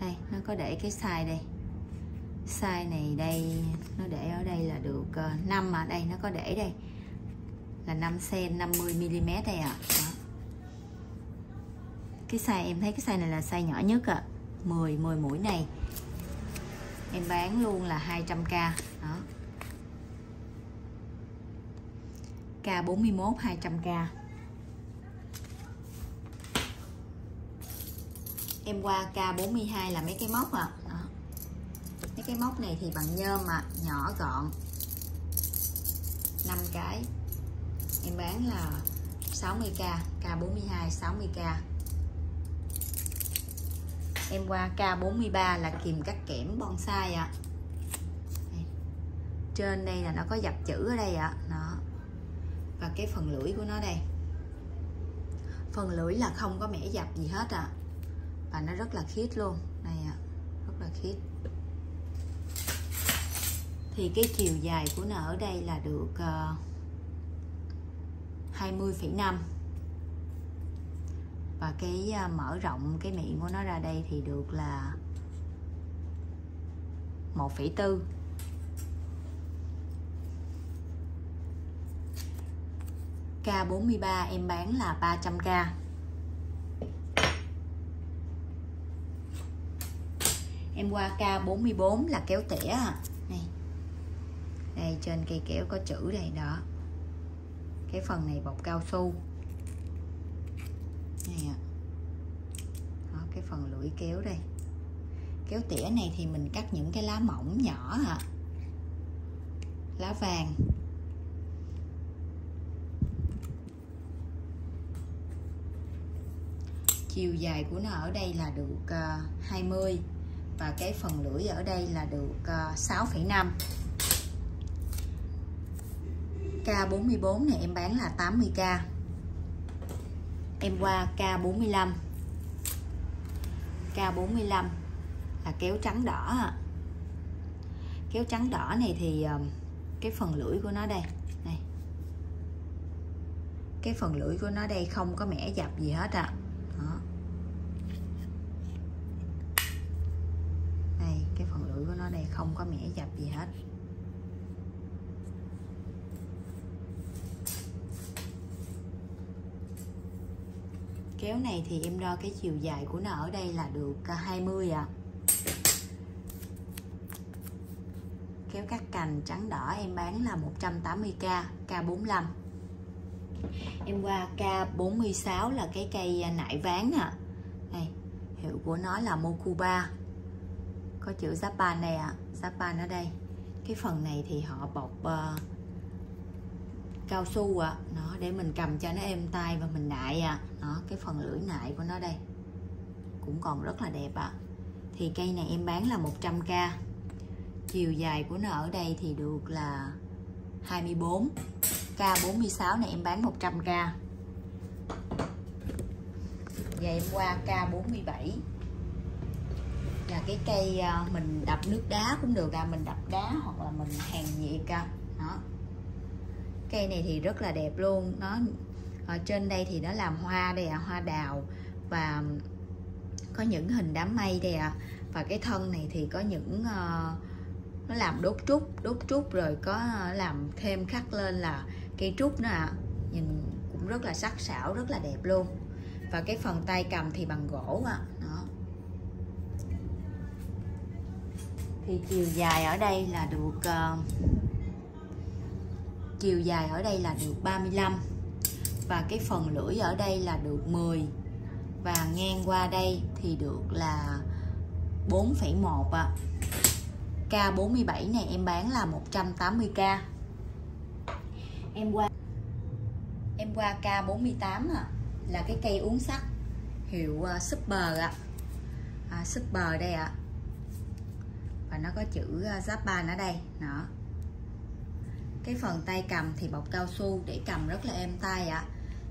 đây nó có để cái size đây. Size này đây nó để ở đây là được uh, 5 mà đây nó có để đây. Là 5 cm 50 mm đây ạ. À. cái size em thấy cái size này là size nhỏ nhất ạ. à. 10 10 mũi này. Em bán luôn là 200k đó. K41 200k em qua K42 là mấy cái móc à đó. mấy cái móc này thì bằng nhôm mà nhỏ gọn. 5 cái. Em bán là 60k K42 60k em qua K43 là kìm cắt kẽm bonsai ạ. À. trên đây là nó có dập chữ ở đây ạ. À. đó. Và cái phần lưỡi của nó đây. Phần lưỡi là không có mẻ dập gì hết à và nó rất là khít luôn. Này ạ. À, rất là khít. Thì cái chiều dài của nó ở đây là được ờ, uh, 20,5 và cái à, mở rộng cái miệng của nó ra đây thì được là 1,4 K43 em bán là 300k em qua K44 là kéo tỉa à. này. Đây trên cây kéo có chữ đây đó. Cái phần này bọc cao su này ạ. Đó, cái phần lưỡi kéo đây. Kéo tỉa này thì mình cắt những cái lá mỏng nhỏ ạ. À lá vàng. Chiều dài của nó ở đây là được ờ, 20 và cái phần lưỡi ở đây là được ờ, 6,5 K44 này em bán là 80k em qua K45 K45 là kéo trắng đỏ kéo trắng đỏ này thì cái phần lưỡi của nó đây, này. Cái phần lưỡi của nó đây không có mẻ dập gì hết ạ. À. đó. Đây, cái phần lưỡi của nó đây không có mẻ dập gì hết. Kéo này thì em đo cái chiều dài của nó ở đây là được 20 à kéo cắt cành trắng đỏ em bán là 180k K45 em qua K46 là cái cây à, nại ván à này hiệu của nó là Mokuba. Có chữ Japan này ạ à. Japan ở đây. Cái phần này thì họ bọc uh, cao su ạ. À. nó để mình cầm cho nó êm tay và mình nại à. Nó cái phần lưỡi nại của nó đây. Cũng còn rất là đẹp ạ. À. thì cây này em bán là 100k chiều dài của nó ở đây thì được là 24 K46 này em bán 100k và em qua K47 là cái cây à, mình đập nước đá cũng được à. Mình đập đá hoặc là mình hàng nhiệt à. Đó cây này thì rất là đẹp luôn nó ở trên đây thì nó làm hoa đây à hoa đào và có những hình đám mây đây ạ à. và cái thân này thì có những uh, nó làm đốt trúc đốt trúc rồi có ờ, làm thêm khắc lên là cây trúc nữa ạ à. nhìn cũng rất là sắc sảo rất là đẹp luôn và cái phần tay cầm thì bằng gỗ ạ à. đó thì chiều dài ở đây là được uh, chiều dài ở đây là được 35 và cái phần lưỡi ở đây là được 10 và ngang qua đây thì được là 4,1 ạ à. K47 này em bán là 180k em qua em qua K48 à, là cái cây uống sắt hiệu uh, Super ạ à, Super đây ạ à. và nó có chữ ờ, uh, Japan ở đây đó cái phần tay cầm thì bọc cao su để cầm rất là êm tay ạ à.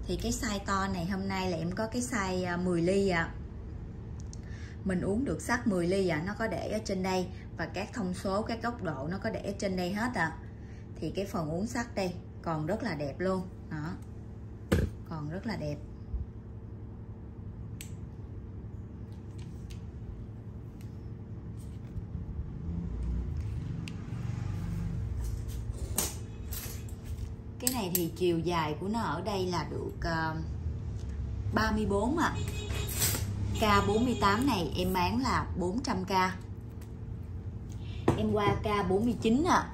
thì cái size to này hôm nay là em có cái size à, 10 ly ạ à. mình uống được sắt 10 ly ạ à. nó có để ở trên đây và các thông số, các góc độ nó có để ở trên đây hết à thì cái phần uống sắt đây còn rất là đẹp luôn, đó còn rất là đẹp cái này thì chiều dài của nó ở đây là được ờ, uh, 34 ạ. À. K48 này em bán là 400k em qua K49 à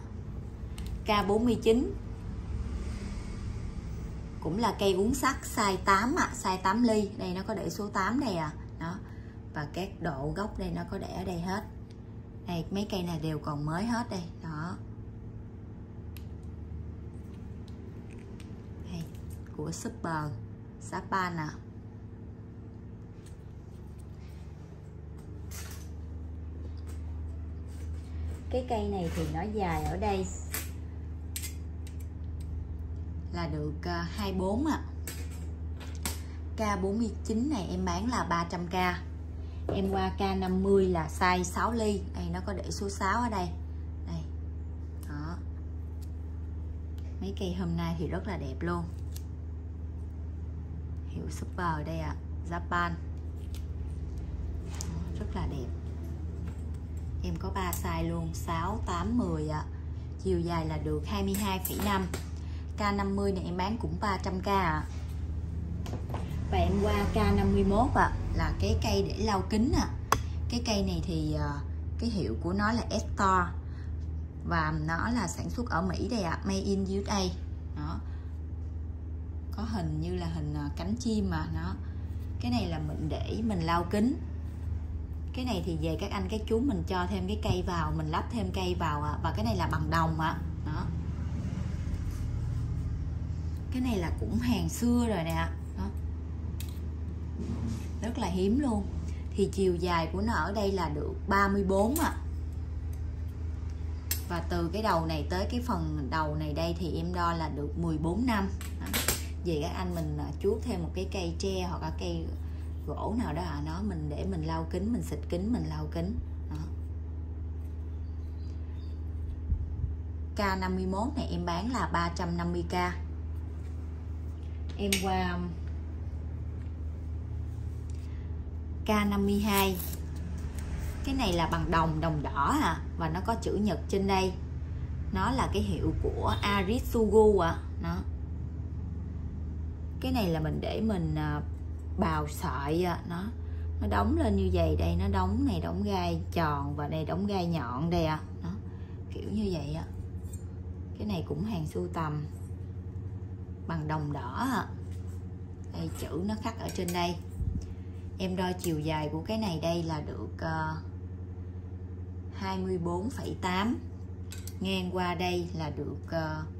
K49 cũng là cây uống sắt size 8 ạ à, size 8 ly. Đây nó có để số 8 đây à. Đó. Và các độ gốc đây nó có để ở đây hết. Đây mấy cây này đều còn mới hết đây. Đó đây, của Super Japan à cái cây này thì nó dài ở đây là được ờ, 24 ạ. À. K49 này em bán là 300k em qua K50 là size 6 ly. Đây, nó có để số 6 ở đây. Đây. Đó. Mấy cây hôm nay thì rất là đẹp luôn hiệu super đây ạ à. Japan rất là đẹp em có 3 size luôn 6 8 10 ạ à. chiều dài là được 22,5 K50 này em bán cũng 300k ạ à. và em qua K51 ạ à, là cái cây để lau kính ạ à. cái cây này thì uh, cái hiệu của nó là Estor và nó là sản xuất ở Mỹ đây ạ à, made in USA đó có hình như là hình à, cánh chim mà nó cái này là mình để mình lau kính cái này thì về các anh, các chú mình cho thêm cái cây vào, mình lắp thêm cây vào à. và cái này là bằng đồng ạ à. đó cái này là cũng hàng xưa rồi nè đó rất là hiếm luôn thì chiều dài của nó ở đây là được 34 ạ à. và từ cái đầu này tới cái phần đầu này đây thì em đo là được 14 năm đó về các anh mình à, chuốt thêm một cái cây tre hoặc là cây gỗ nào đó à nó mình để mình lau kính, mình xịt kính, mình lau kính. Đó. K51 này em bán là 350k em qua K52 cái này là bằng đồng đồng đỏ à và nó có chữ nhật trên đây. Nó là cái hiệu của Arisugu à nó cái này là mình để mình à, bào sợi à, nó nó đóng lên như vậy đây nó đóng này đóng gai tròn và đây đóng gai nhọn đây à nó kiểu như vậy á. Cái này cũng hàng sưu tầm bằng đồng đỏ à. đây chữ nó khắc ở trên đây. Em đo chiều dài của cái này đây là được ờ, uh, 24,8 ngang qua đây là được uh,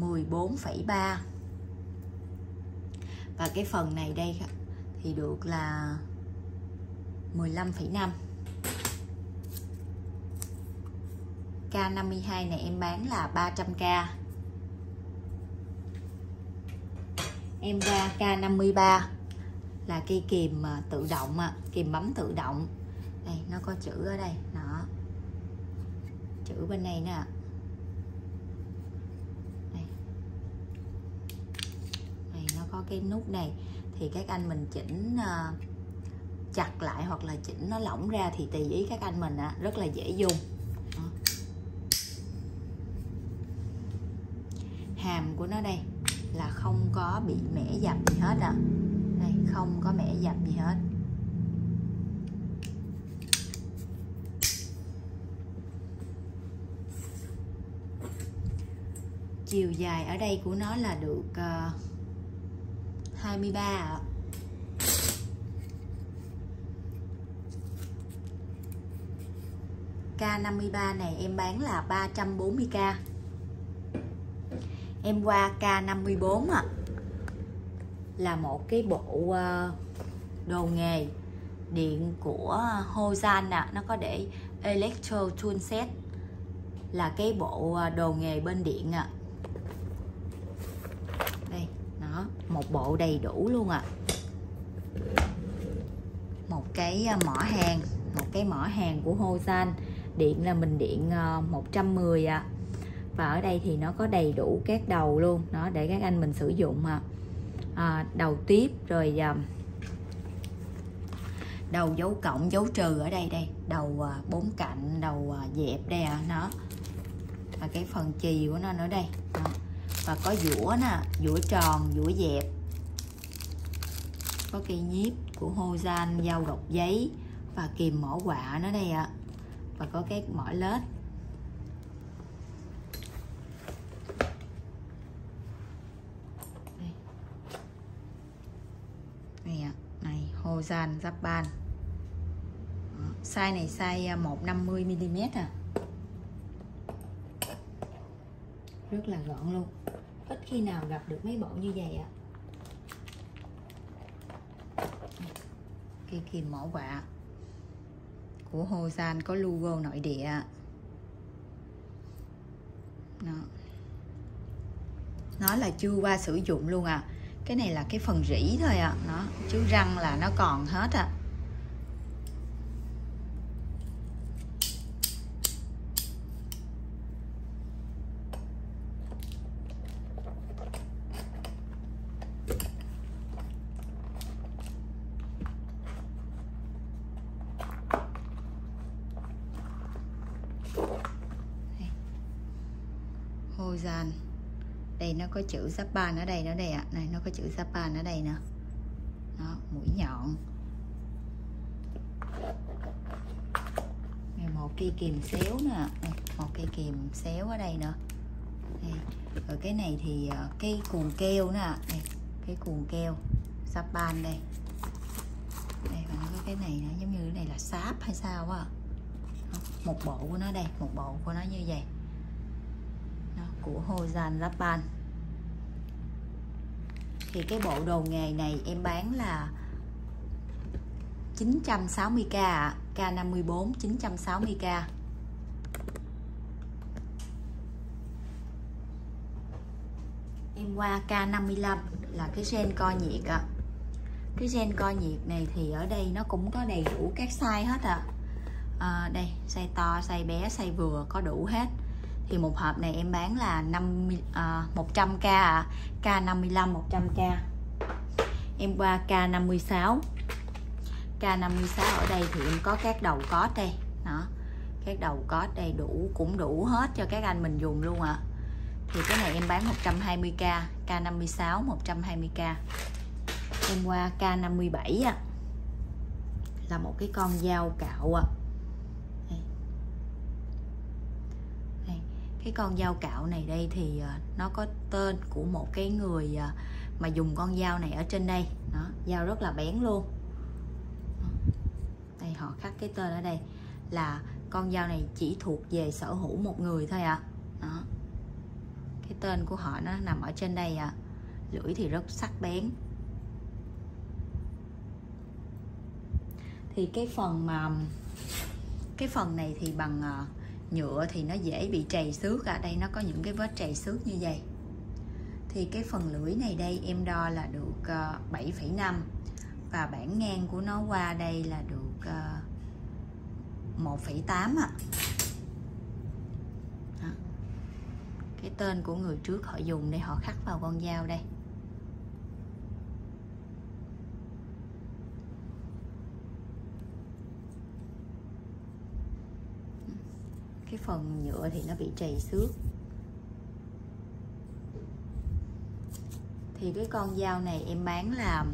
14,3 và cái phần này đây thì được là 15,5 K52 này em bán là 300k em ra K53 là cây kìm à, tự động kìm bấm tự động. Đây nó có chữ ở đây nó chữ bên này nè. Có cái nút này thì các anh mình chỉnh uh, chặt lại hoặc là chỉnh nó lỏng ra thì tùy ý các anh mình à, rất là dễ dùng. Hàm của nó đây là không có bị mẻ dập gì hết à đây không có mẻ dập gì hết. Chiều dài ở đây của nó là được uh, 23 ạ. K53 này em bán là 340k Em qua K54 ạ. Là một cái bộ ờ, đồ nghề điện của Hosan ạ, à. Nó có để Electro Tool Set. Là cái bộ ờ, đồ nghề bên điện ạ. À một bộ đầy đủ luôn ạ à. một cái à, mỏ hàng một cái mỏ hàng của Hosan điện là mình điện à, 110 ạ à. và ở đây thì nó có đầy đủ các đầu luôn nó để các anh mình sử dụng à. À, đầu tiếp rồi à, đầu dấu cộng dấu trừ ở đây đây đầu à, bốn cạnh đầu à, dẹp đây à, nó và cái phần chì của nó nữa đây đó và có dũa nè dũa tròn dũa dẹp có cây nhiếp của Hozan dao gọc giấy và kìm mỏ quạ nó đây ạ. Và có cái mỏ lết. Đây. Này ạ. Này giáp ban. Size này size à, 150 mm à. Rất là gọn luôn. Ít khi nào gặp được mấy bộ như vậy ạ. à. Cái kìm mỏ quạ của Hosan có logo nội địa. Nó nó là chưa qua sử dụng luôn à. Cái này là cái phần rỉ thôi à. Nó chứ răng là nó còn hết à Hozan đây nó có chữ Japan ở đây nữa đây ạ. À. này nó có chữ Japan ở đây nữa đó mũi nhọn. Này một cây kìm xéo nè. Này một cây kìm xéo ở đây nữa đây. rồi cái này thì ờ, cây cuồng keo nè. Đây, cái cuồng keo Japan đây. Đây và nó có cái này nữa giống như cái này là sáp hay sao á. Một bộ của nó đây một bộ của nó như vậy. Đó, của Hozan Lapan thì cái bộ đồ nghề này em bán là 960k ạ. K54 960k em qua K55 là cái gen co nhiệt ạ. Cái gen co nhiệt này thì ở đây nó cũng có đầy đủ các size hết ạ. À. à, đây size to size bé size vừa có đủ hết thì một hộp này em bán là 50 à, 100k à. K55 100k em qua K56 K56 ở đây thì em có các đầu cót đây đó các đầu cót đây đủ cũng đủ hết cho các anh mình dùng luôn ạ à. thì cái này em bán 120k K56 120k em qua K57 à. là một cái con dao cạo ạ à. Cái con dao cạo này đây thì ờ, nó có tên của một cái người ờ, mà dùng con dao này ở trên đây nó dao rất là bén luôn đây họ khắc cái tên ở đây là con dao này chỉ thuộc về sở hữu một người thôi ạ à. đó cái tên của họ nó nằm ở trên đây ạ à. lưỡi thì rất sắc bén thì cái phần mà cái phần này thì bằng uh, nhựa thì nó dễ bị trầy xước ở à. đây nó có những cái vết trầy xước như vậy thì cái phần lưỡi này đây em đo là được ờ, 7,5 và bản ngang của nó qua đây là được ờ, 1,8 ạ à. cái tên của người trước họ dùng để họ khắc vào con dao đây cái phần nhựa thì nó bị trầy xước thì cái con dao này em bán là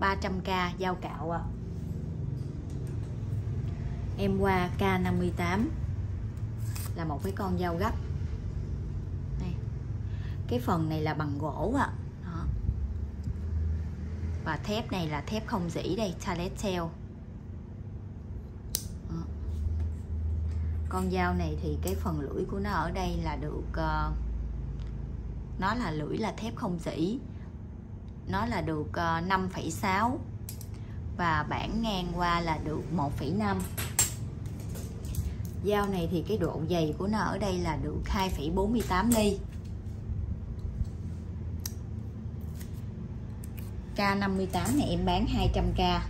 300k dao cạo à. em qua K58 là một cái con dao gấp đây. cái phần này là bằng gỗ ạ à. và thép này là thép không dỉ đây Talet con dao này thì cái phần lưỡi của nó ở đây là được uh, nó là lưỡi là thép không dỉ nó là được ờ, uh, 5,6 và bản ngang qua là được 1,5 dao này thì cái độ dày của nó ở đây là được 2,48 ly. K58 này em bán 200k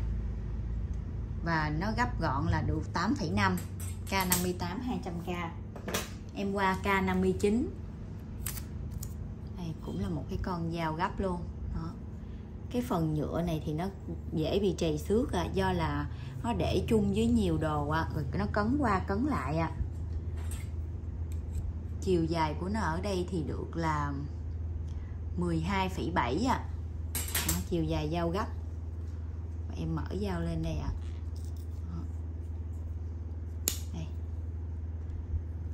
và nó gấp gọn là được 8,5 K58 200k em qua K59 này cũng là một cái con dao gấp luôn đó cái phần nhựa này thì nó dễ bị trầy xước à, do là nó để chung với nhiều đồ à, rồi nó cấn qua cấn lại à. chiều dài của nó ở đây thì được là 12,7 à. Đó, chiều dài dao gấp em mở dao lên đây ạ à.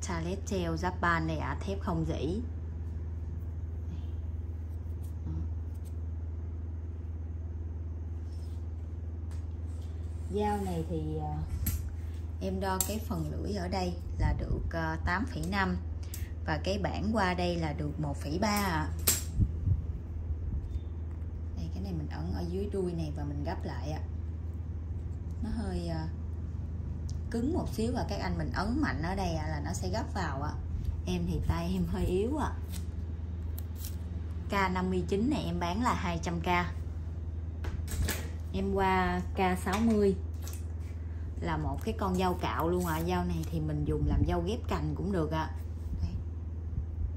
Chalet gel Japan này ạ thép không dỉ dao này thì ờ, em đo cái phần lưỡi ở đây là được ờ, 8,5 và cái bản qua đây là được 1,3 ạ. Đây cái này mình ấn ở dưới đuôi này và mình gấp lại ạ. Nó hơi ờ, cứng một xíu và các anh mình ấn mạnh ở đây là nó sẽ gấp vào ạ em thì tay em hơi yếu ạ. K59 này em bán là 200k em qua K60 là một cái con dao cạo luôn ạ. À. dao này thì mình dùng làm dao ghép cành cũng được ạ.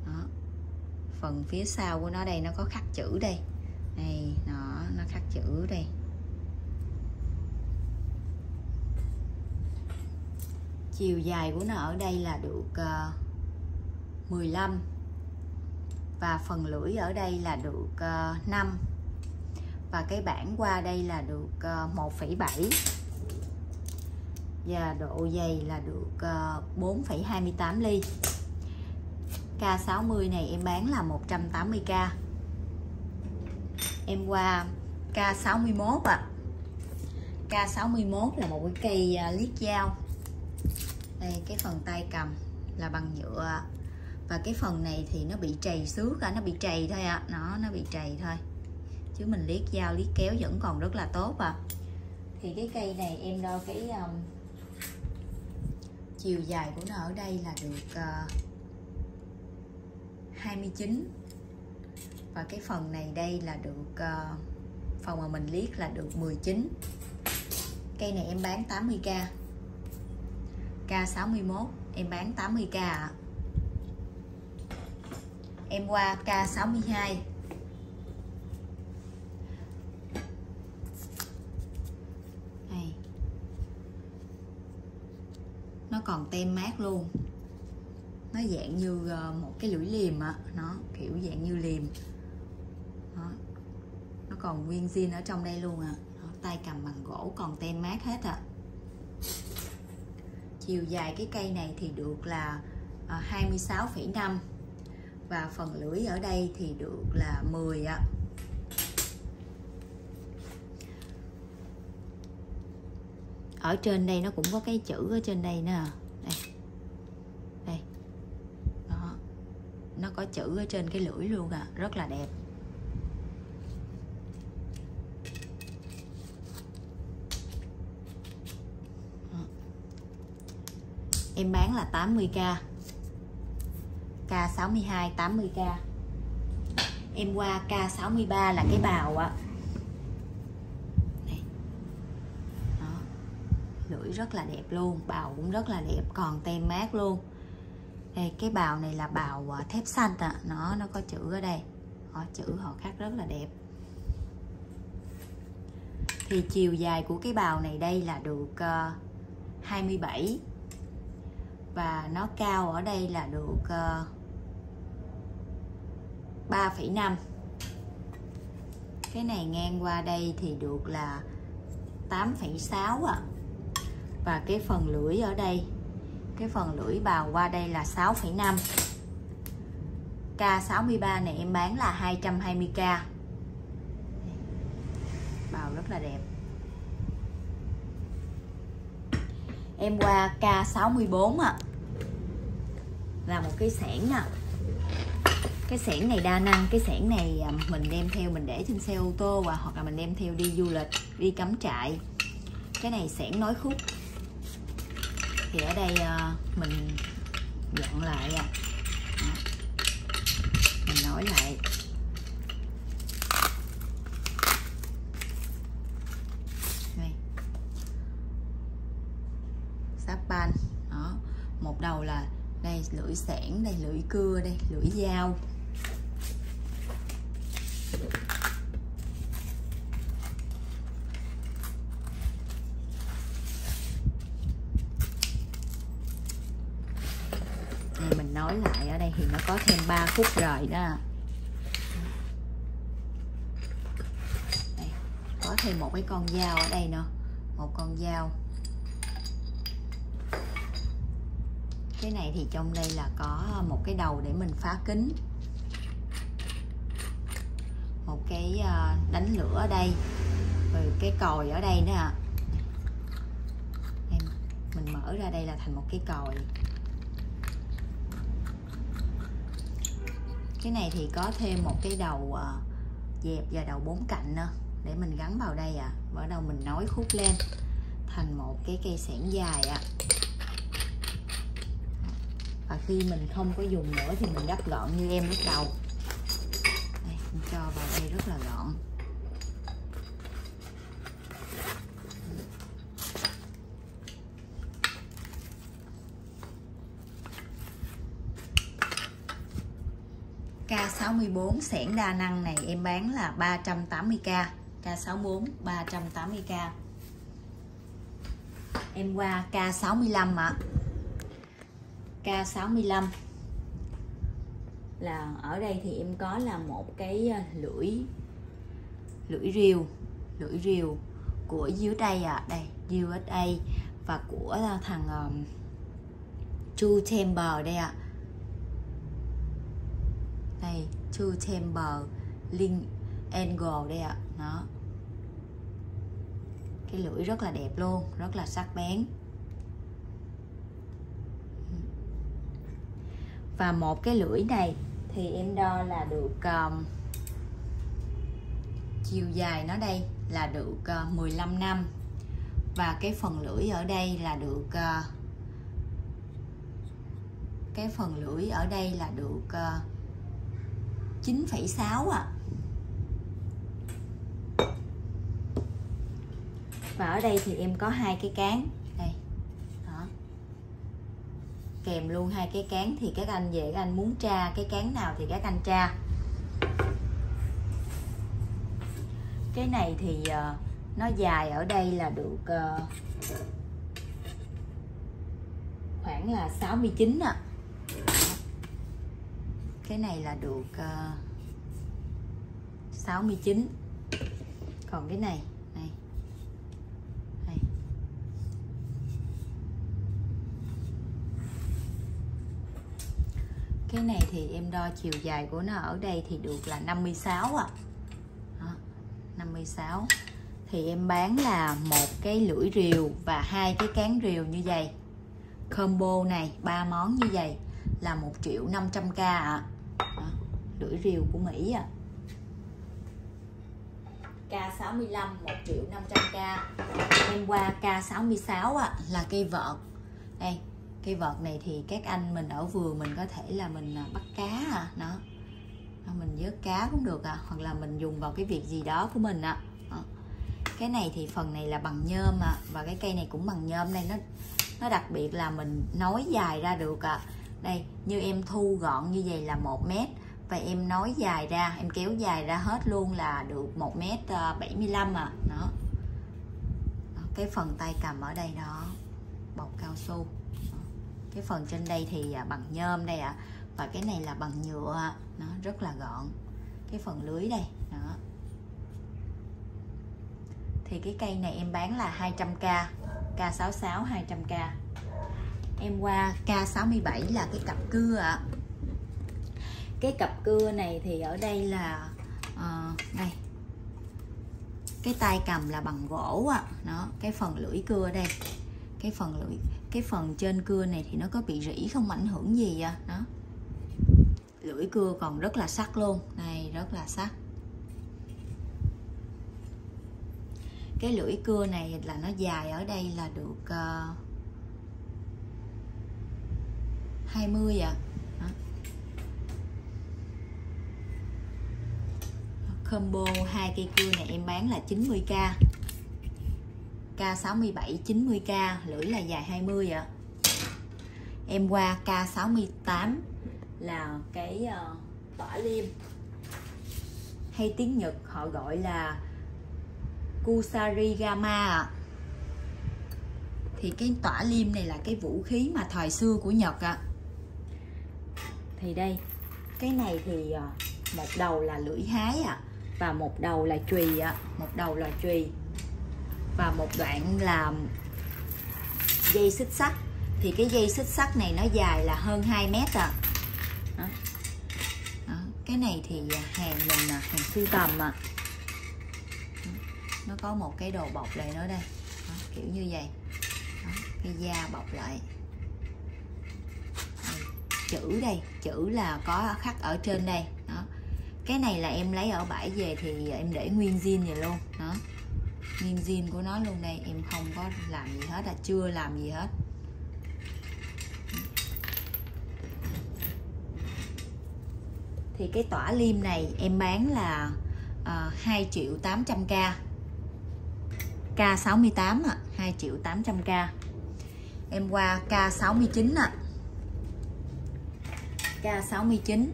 À. phần phía sau của nó đây nó có khắc chữ đây. Đây, nó nó khắc chữ đây. Chiều dài của nó ở đây là được ờ, uh, 15 và phần lưỡi ở đây là được ờ, uh, 5 và cái bảng qua đây là được ờ, 1,7 và độ dày là được 4,28 ly. K60 này em bán là 180k em qua K61 ạ. À. K61 là một cái cây liếc dao đây cái phần tay cầm là bằng nhựa. Và cái phần này thì nó bị trầy xước cả nó bị trầy thôi ạ. À. nó nó bị trầy thôi. Chứ mình liếc dao liếc kéo vẫn còn rất là tốt à thì cái cây này em đo cái um, chiều dài của nó ở đây là được ờ, uh, 29 và cái phần này đây là được uh, phần mà mình liếc là được 19 cây này em bán 80k K61 em bán 80k ạ. À. em qua K62. Nó còn tem mát luôn. Nó dạng như ờ, một cái lưỡi liềm á nó kiểu dạng như liềm. Đó. nó còn nguyên zin ở trong đây luôn à đó, tay cầm bằng gỗ còn tem mát hết à chiều dài cái cây này thì được là ờ, 26,5 và phần lưỡi ở đây thì được là 10 ạ. Ở trên đây nó cũng có cái chữ ở trên đây nè. Đây. Đây. Đó. Nó có chữ ở trên cái lưỡi luôn à rất là đẹp. Em bán là 80k K62 80k em qua K63 là cái bào á. Lưỡi rất là đẹp luôn bào cũng rất là đẹp còn tem mát luôn. Đây cái bào này là bào à, thép xanh à. nó nó có chữ ở đây. Họ chữ họ khắc rất là đẹp. Thì chiều dài của cái bào này đây là được à, uh, 27 và nó cao ở đây là được ờ, uh, 3,5 cái này ngang qua đây thì được là 8,6 ạ. À và cái phần lưỡi ở đây cái phần lưỡi bào qua đây là 6,5 K63 này em bán là 220k bào rất là đẹp. Em qua K64 ạ. À. là một cái xẻng nè. Cái xẻng này đa năng, cái xẻng này à, mình đem theo, mình để trên xe ô tô hoặc là mình đem theo đi du lịch, đi cắm trại. Cái này xẻng nối khúc. Thì ở đây mình dọn lại à mình nói lại đây sáp ban đó. Một đầu là đây lưỡi xẻng đây lưỡi cưa đây lưỡi dao. Nói lại ở đây thì nó có thêm 3 khúc rời đó. Đây, có thêm một cái con dao ở đây nữa. Một con dao. Cái này thì trong đây là có ờ, một cái đầu để mình phá kính. Một cái ờ, đánh lửa ở đây. Rồi cái còi ở đây nữa mình mở ra đây là thành một cái còi. Cái này thì có thêm một cái đầu ờ, dẹp và đầu bốn cạnh nữa, để mình gắn vào đây à bắt đầu mình nối khúc lên thành một cái cây sẻn dài ạ. à và khi mình không có dùng nữa thì mình gấp gọn như em lúc đầu. Đây, mình cho vào đây rất là gọn. K64 xẻng đa năng này em bán là 380k K64 380k em qua K65 ạ. à. K65 là ở đây thì em có là một cái ờ, lưỡi lưỡi rìu lưỡi rìu của dưới đây à đây USA và của ờ, thằng um, True Temper đây ạ à. đây True Temper Link Angle đây ạ à. nó cái lưỡi rất là đẹp luôn rất là sắc bén và một cái lưỡi này thì em đo là được um, chiều dài nó đây là được uh, 15 năm và cái phần lưỡi ở đây là được uh, cái phần lưỡi ở đây là được uh, 9,6 ạ à. và ở đây thì em có hai cái cán đây đó kèm luôn hai cái cán thì các anh về các anh muốn tra cái cán nào thì các anh tra. Cái này thì uh, nó dài ở đây là được uh, khoảng là 69 ạ. À. cái này là được ờ, uh, 69 còn cái này này. Cái này thì em đo chiều dài của nó ở đây thì được là 56 ạ. À. 56 thì em bán là một cái lưỡi rìu và hai cái cán rìu như vậy. Combo này ba món như vậy là 1 triệu 500k ạ. À. lưỡi rìu của Mỹ à K65 1 triệu 500k em qua K66 à, là cây vợt. Đây cây vợt này thì các anh mình ở vườn mình có thể là mình à, bắt cá à nó mình vớt cá cũng được à hoặc là mình dùng vào cái việc gì đó của mình à cái này thì phần này là bằng nhôm à và cái cây này cũng bằng nhôm. Đây, nó nó đặc biệt là mình nói dài ra được à. Đây, như em thu gọn như vậy là một mét và em nói dài ra, em kéo dài ra hết luôn là được một mét à, bảy mươi lăm à. Đó, cái phần tay cầm ở đây đó, bọc cao su cái phần trên đây thì à, bằng nhôm đây ạ à. và cái này là bằng nhựa nó rất là gọn cái phần lưới đây đó thì cái cây này em bán là 200k K66 200k em qua K67 là cái cặp cưa ạ à. cái cặp cưa này thì ở đây là uh, đây cái tay cầm là bằng gỗ ạ à. nó cái phần lưỡi cưa đây cái phần lưỡi cái phần trên cưa này thì nó có bị rỉ không? Ảnh hưởng gì à đó. Lưỡi cưa còn rất là sắc luôn. Này rất là sắc. Cái lưỡi cưa này là nó dài ở đây là được uh, 20 ạ à. combo hai cây cưa này em bán là 90k K67 90k lưỡi là dài 20 ạ. À. em qua K68 là cái uh, tỏa liêm. Hay tiếng Nhật họ gọi là Kusarigama ạ. Thì cái tỏa liêm này là cái vũ khí mà thời xưa của Nhật ạ. Thì đây cái này thì uh, một đầu là lưỡi hái ạ và một đầu là chùy ạ. Một đầu là chùy và một đoạn là dây xích sắt. Thì cái dây xích sắt này nó dài là hơn 2 mét à đó. Đó. cái này thì à, hàng mình à, hàng sưu tầm à nó có một cái đồ bọc lại nữa đây. Đó, kiểu như vậy. Đó, cái da bọc lại. Đây, chữ đây chữ là có khắc ở trên đây. Đó. Cái này là em lấy ở bãi về thì em để nguyên zin vậy luôn. Đó nguyên zin của nó luôn đây em không có làm gì hết là chưa làm gì hết. Thì cái tỏa liêm này em bán là à, uh, 2 triệu 800k K68 ạ à, 2 triệu 800k em qua K69 ạ. À. K69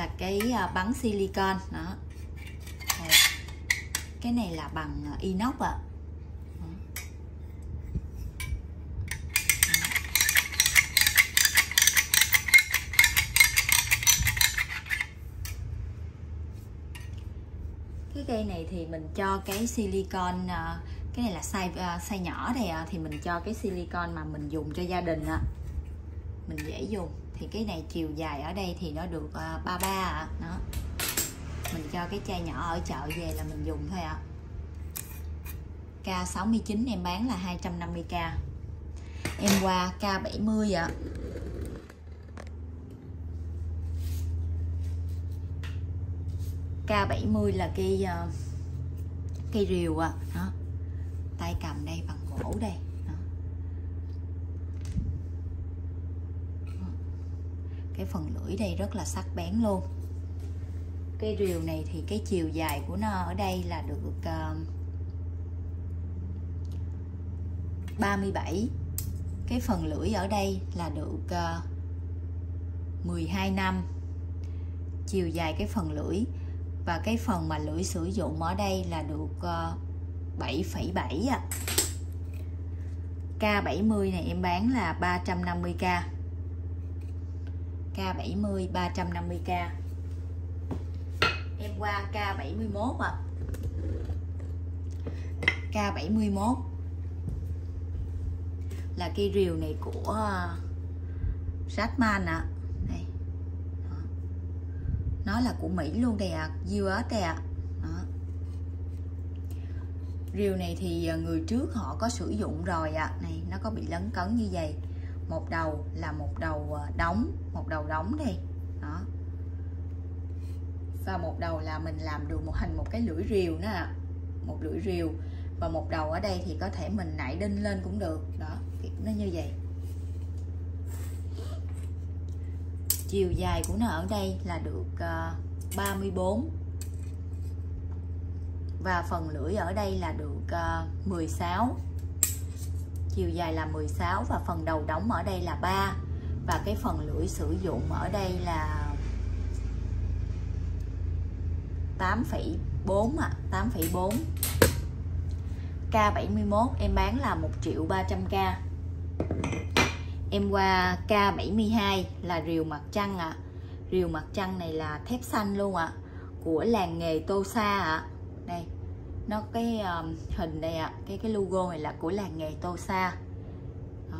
là cái à, bắn silicon. Đó. Cái này là bằng à, inox ạ. À. cái cây này thì mình cho cái silicon à, cái này là size size nhỏ này thì mình cho cái silicon mà mình dùng cho gia đình á mình dễ dùng thì cái này chiều dài ở đây thì nó được ờ, uh, 33 ạ nó mình cho cái chai nhỏ ở chợ về là mình dùng thôi ạ à. K69 em bán là 250k em qua K70 ạ à. K70 là cây uh, cây rìu ạ à. tay cầm đây bằng gỗ đây cái phần lưỡi đây rất là sắc bén luôn. Cái rìu này thì cái chiều dài của nó ở đây là được ờ, uh, 37 cái phần lưỡi ở đây là được ờ, uh, 12 năm. Chiều dài cái phần lưỡi và cái phần mà lưỡi sử dụng ở đây là được uh, 7,7 à. K70 này em bán là 350k K70 350k em qua K71 à K71 là cây rìu này của à, Ratman ạ à. đây nó là của Mỹ luôn đây ạ à. US đây ạ à. rìu này thì à, người trước họ có sử dụng rồi ạ à. này, nó có bị lấn cấn như vậy một đầu là một đầu ờ, đóng một đầu đóng đây đó. Và một đầu là mình làm được một hình một cái lưỡi rìu nữa à. một lưỡi rìu. Và một đầu ở đây thì có thể mình nảy đinh lên cũng được. Đó nó như vậy. Chiều dài của nó ở đây là được ờ, uh, 34 và phần lưỡi ở đây là được uh, ờ, 16 chiều dài là 16 và phần đầu đóng ở đây là 3 và cái phần lưỡi sử dụng ở đây là 8,4 ạ, à, 8,4 K71 em bán là 1 triệu 300k em qua K72 là rìu mặt trăng ạ à. rìu mặt trăng này là thép xanh luôn ạ à. của làng nghề Tô Sa ạ à. đây nó cái um, hình đây ạ à. cái cái logo này là của làng nghề Tô Sa Đó.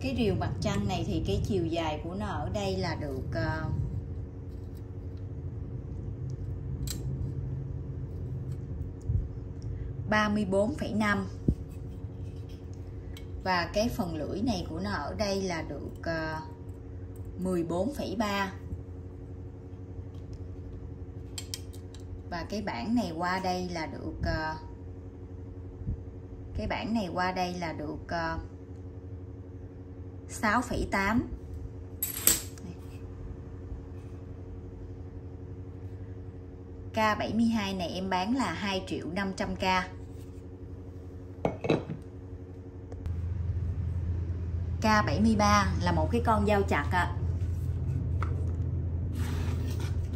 cái rìu mặt trăng này thì cái chiều dài của nó ở đây là được ờ, uh, 34,5 và cái phần lưỡi này của nó ở đây là được uh, ờ, 14,3 và cái bảng này qua đây là được uh, cái bảng này qua đây là được uh, 6,8 K72 này em bán là 2 triệu 500k K73 là một cái con dao chặt ạ. À.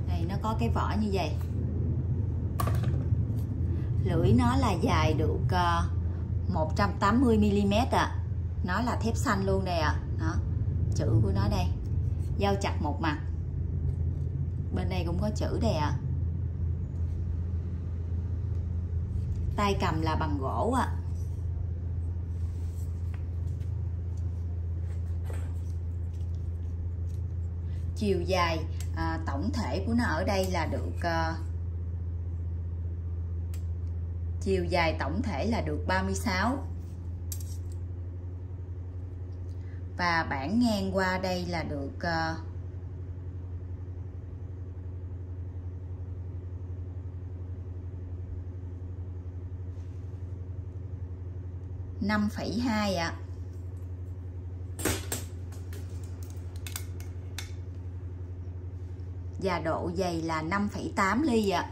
Đây nó có cái vỏ như vậy. Lưỡi nó là dài được ờ, 180mm ạ à. Nó là thép xanh luôn đây ạ à. Đó Chữ của nó đây Dao chặt một mặt Bên đây cũng có chữ đây ạ à. tay cầm là bằng gỗ ạ à. chiều dài à, tổng thể của nó ở đây là được à, chiều dài tổng thể là được 36 và bản ngang qua đây là được ờ, uh, 5,2 ạ. Và độ dày là 5,8 ly ạ.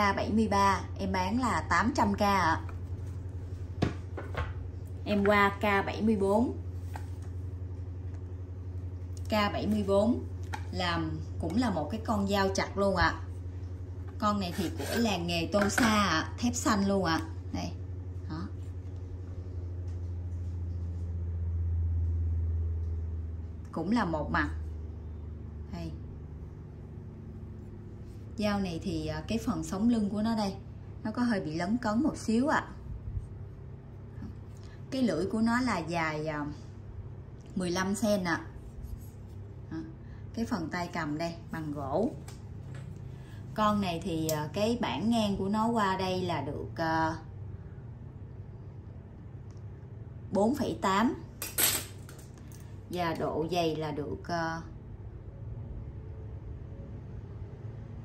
K73 em bán là 800k ạ à. em qua K74 K74 làm cũng là một cái con dao chặt luôn ạ à. con này thì của làng nghề tô xa à, thép xanh luôn ạ à. đây đó cũng là một mặt đây dao này thì à, cái phần sống lưng của nó đây nó có hơi bị lấn cấn một xíu ạ à. cái lưỡi của nó là dài à, 15 cm ạ à. cái phần tay cầm đây bằng gỗ con này thì à, cái bản ngang của nó qua đây là được 4,8 và độ dày là được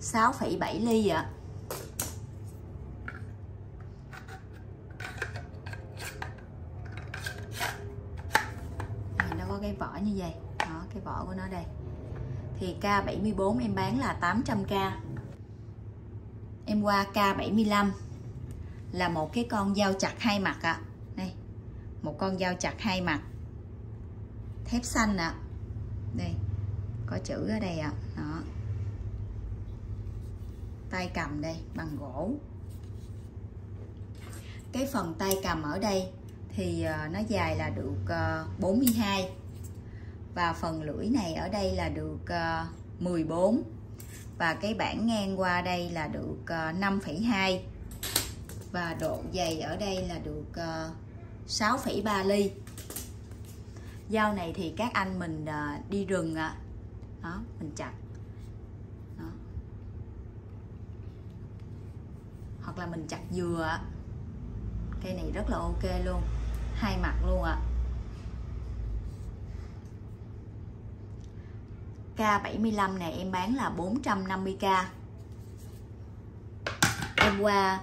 6,7 ly ạ nó có cái vỏ như vậy đó cái vỏ của nó đây thì K74 em bán là 800k em qua K75 là một cái con dao chặt hai mặt ạ à. đây một con dao chặt hai mặt thép xanh ạ à. đây có chữ ở đây ạ à. đó tay cầm đây bằng gỗ. Cái phần tay cầm ở đây thì ờ, nó dài là được ờ, 42 và phần lưỡi này ở đây là được ờ, 14 và cái bản ngang qua đây là được 5,2 và độ dày ở đây là được 6,3 ly. Dao này thì các anh mình đi rừng đó mình chặt. Hoặc là mình chặt dừa cây này rất là ok luôn. Hai mặt luôn ạ. K75 này em bán là 450k em qua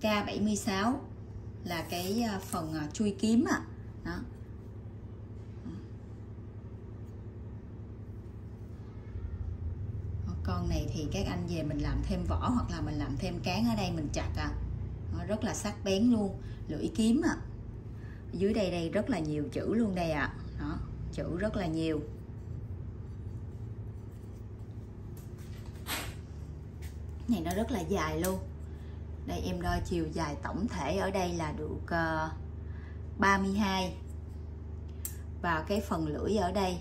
K76 là cái à, phần à, chui kiếm à đó con này thì các anh về mình làm thêm vỏ hoặc là mình làm thêm cán ở đây mình chặt à. Nó rất là sắc bén luôn lưỡi kiếm à. Dưới đây đây rất là nhiều chữ luôn đây ạ. À. đó chữ rất là nhiều. Này nó rất là dài luôn. Đây em đo chiều dài tổng thể ở đây là được ờ, uh, 32 và cái phần lưỡi ở đây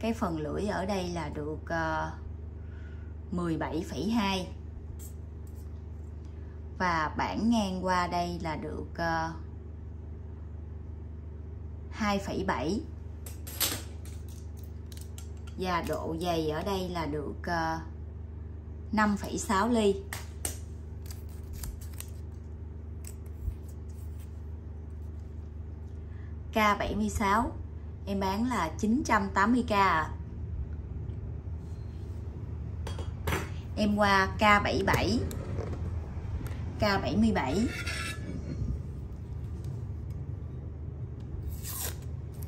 cái phần lưỡi ở đây là được uh, 17,2 và bản ngang qua đây là được ờ, 2,7 và độ dày ở đây là được ờ, 5,6 ly. K76 em bán là 980k à. Em qua K77 K77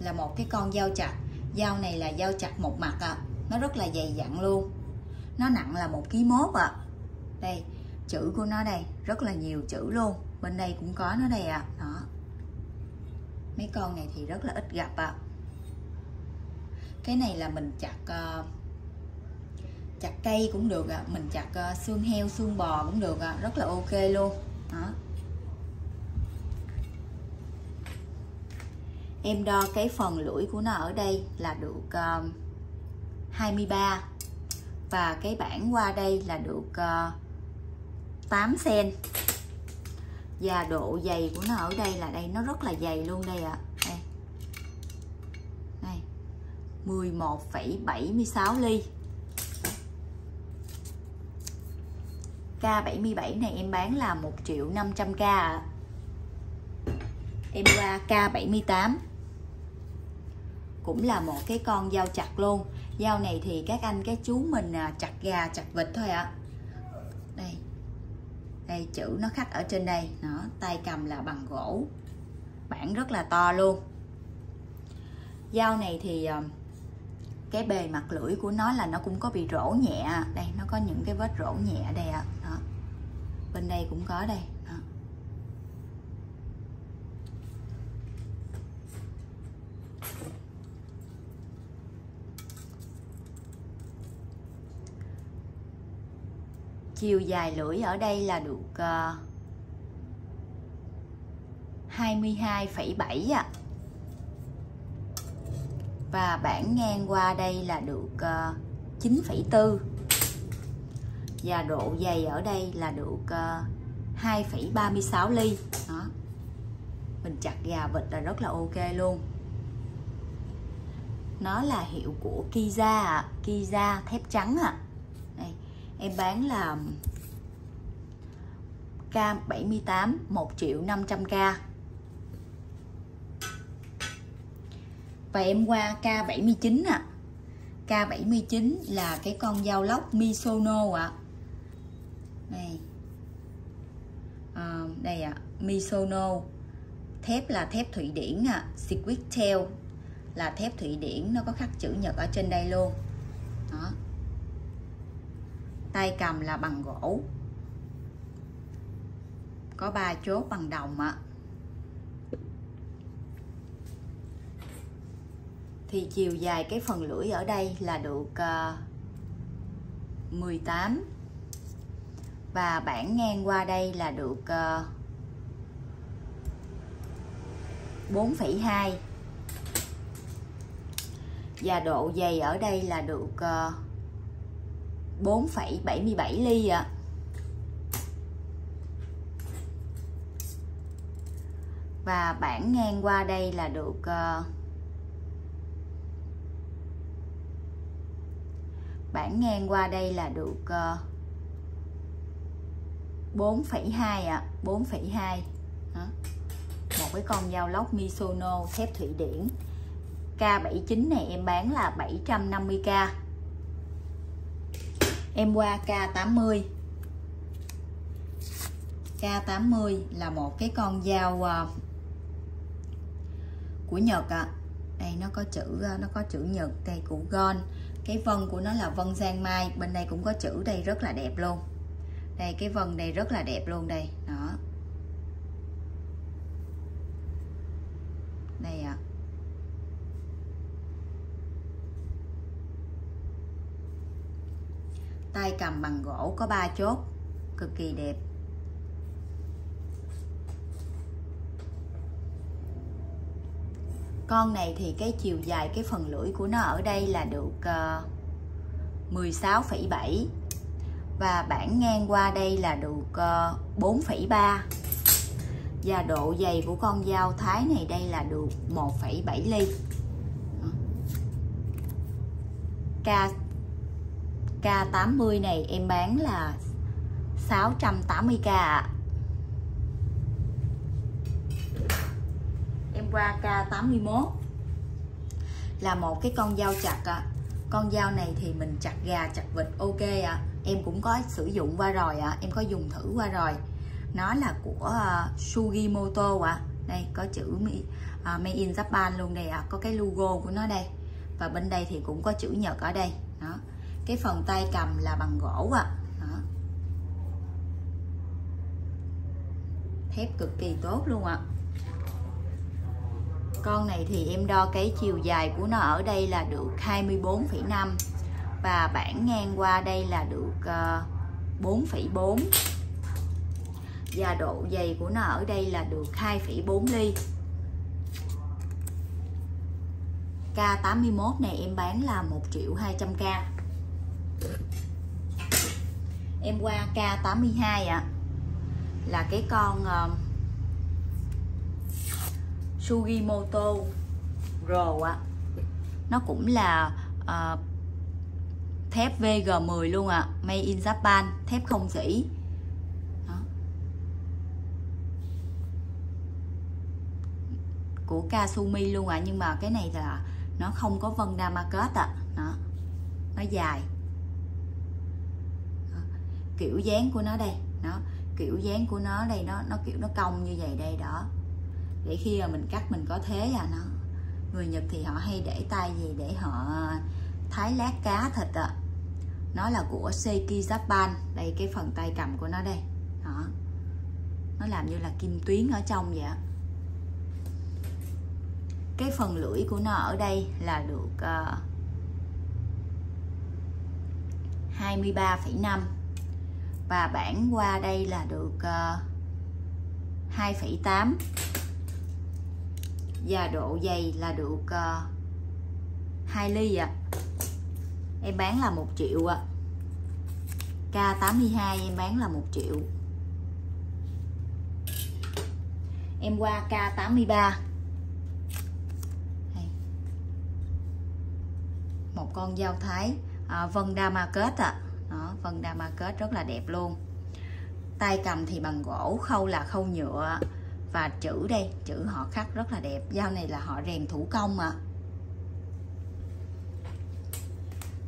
là một cái con dao chặt dao này là dao chặt một mặt à. nó rất là dày dặn luôn nó nặng là một ký mốt ạ à. đây chữ của nó đây rất là nhiều chữ luôn bên đây cũng có nó đây ạ à. đó mấy con này thì rất là ít gặp ạ à. cái này là mình chặt uh, chặt cây cũng được à. mình chặt uh, xương heo xương bò cũng được à. rất là ok luôn đó em đo cái phần lưỡi của nó ở đây là được ờ, uh, 23 và cái bản qua đây là được uh, 8 cm và độ dày của nó ở đây là đây nó rất là dày luôn đây ạ à. đây đây 11,76 ly K77 này em bán là 1 triệu 500k ạ. Em qua K78 cũng là một cái con dao chặt luôn. Dao này thì các anh, các chú mình à, chặt gà, chặt vịt thôi ạ. À. đây. Đây, chữ nó khắc ở trên đây. Nó tay cầm là bằng gỗ. Bản rất là to luôn. Dao này thì à, cái bề mặt lưỡi của nó là nó cũng có bị rỗ nhẹ đây nó có những cái vết rỗ nhẹ đây ạ à. bên đây cũng có đây đó. chiều dài lưỡi ở đây là được ờ, uh, 22,7 ạ và bản ngang qua đây là được ờ, 9,4 và độ dày ở đây là được ờ, 2,36 ly. Đó. Mình chặt gà vịt là rất là ok luôn. Nó là hiệu của Kiza à. Kiza thép trắng à. đây em bán là K78 1 triệu 500k và em qua K79 ạ à. K79 là cái con dao lóc Misono ạ à. đây à, ờ, đây ạ à. Misono thép là thép Thụy Điển à. Squid Tail là thép Thụy Điển nó có khắc chữ Nhật ở trên đây luôn đó tay cầm là bằng gỗ có ba chốt bằng đồng ạ thì chiều dài cái phần lưỡi ở đây là được ờ, uh, 18 và bản ngang qua đây là được ờ, uh, 4,2 và độ dày ở đây là được ờ, uh, 4,77 ly ạ à. và bản ngang qua đây là được uh, bản ngang qua đây là được ờ, 4,2 ạ à, 4,2 một cái con dao lóc Misono thép Thụy Điển. K79 này em bán là 750k em qua K80 K80 là một cái con dao uh, của Nhật ạ. À. đây nó có chữ ờ, nó có chữ Nhật cây củ Gon cái vân của nó là vân giang mai, bên đây cũng có chữ đây rất là đẹp luôn. Đây, cái vân này rất là đẹp luôn đây. Đó. Đây ạ. À. tay cầm bằng gỗ có ba chốt, cực kỳ đẹp. Con này thì cái chiều dài cái phần lưỡi của nó ở đây là được ờ, uh, 16,7 và bản ngang qua đây là được ờ, uh, 4,3 và độ dày của con dao thái này đây là được 1,7 ly. K K80 này em bán là 680k ạ. à. Qua K81. Là một cái con dao chặt ạ con dao này thì mình chặt gà chặt vịt ok ạ em cũng có sử dụng qua rồi ạ em có dùng thử qua rồi. Nó là của uh, Sugimoto ạ đây có chữ uh, Made in Japan luôn đây ạ có cái logo của nó đây. Và bên đây thì cũng có chữ Nhật ở đây. Đó. Cái phần tay cầm là bằng gỗ ạ đó. thép cực kỳ tốt luôn ạ con này thì em đo cái chiều dài của nó ở đây là được 24,5 và bản ngang qua đây là được ờ, 4,4 và độ dày của nó ở đây là được 2,4 ly. K81 này em bán là 1 triệu 200k em qua K82 ạ. À. là cái con uh, Sugimoto Pro ạ nó cũng là uh, thép VG10 luôn ạ à. Made in Japan thép không dỉ của Kasumi luôn ạ à. nhưng mà cái này là nó không có vân Damascus ạ. À. nó nó dài kiểu dáng của nó đây. Nó kiểu dáng của nó đây nó nó kiểu nó cong như vậy đây đó để khi mà mình cắt mình có thế à nó? Người Nhật thì họ hay để tay gì để họ thái lát cá thịt ạ. À. nó là của Seiki Japan. Đây cái phần tay cầm của nó đây. Đó. Nó làm như là kim tuyến ở trong vậy cái phần lưỡi của nó ở đây là được ờ, uh, 23,5 và bản qua đây là được ờ, uh, 2,8 và độ dày là được ờ, uh, 2 ly ạ à. em bán là 1 triệu ạ à. K82 em bán là 1 triệu em qua K83 một con dao thái à, vân đa market ạ à. đó vân đa market rất là đẹp luôn tay cầm thì bằng gỗ khâu là khâu nhựa và chữ đây chữ họ khắc rất là đẹp dao này là họ rèn thủ công mà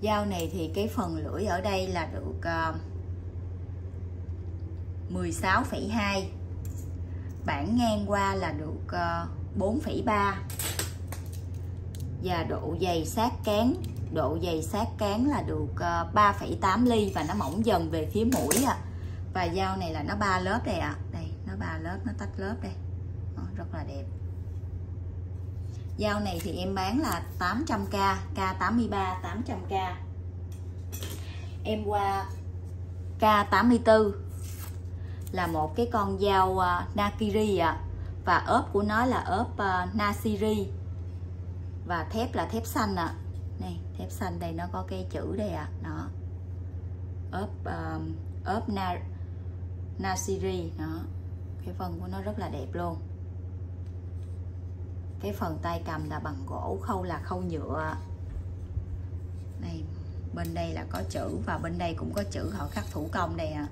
dao này thì cái phần lưỡi ở đây là được uh, 16,2 bản ngang qua là được ờ, uh, 4,3 và độ dày sát cán độ dày sát cán là được ờ, uh, 3,8 ly và nó mỏng dần về phía mũi à. và dao này là nó ba lớp đây ạ à nó ba lớp nó tách lớp đây Đó, rất là đẹp dao này thì em bán là 800k K83 800k em qua K84 là một cái con dao uh, Nakiri ạ à. và ốp của nó là ốp uh, Nasiri và thép là thép xanh ạ à. này thép xanh đây nó có cái chữ đây ạ à. đó ốp uh, ốp na, Nasiri đó cái phần của nó rất là đẹp luôn. Cái phần tay cầm là bằng gỗ khâu là khâu nhựa. Này bên đây là có chữ và bên đây cũng có chữ họ khắc thủ công đây à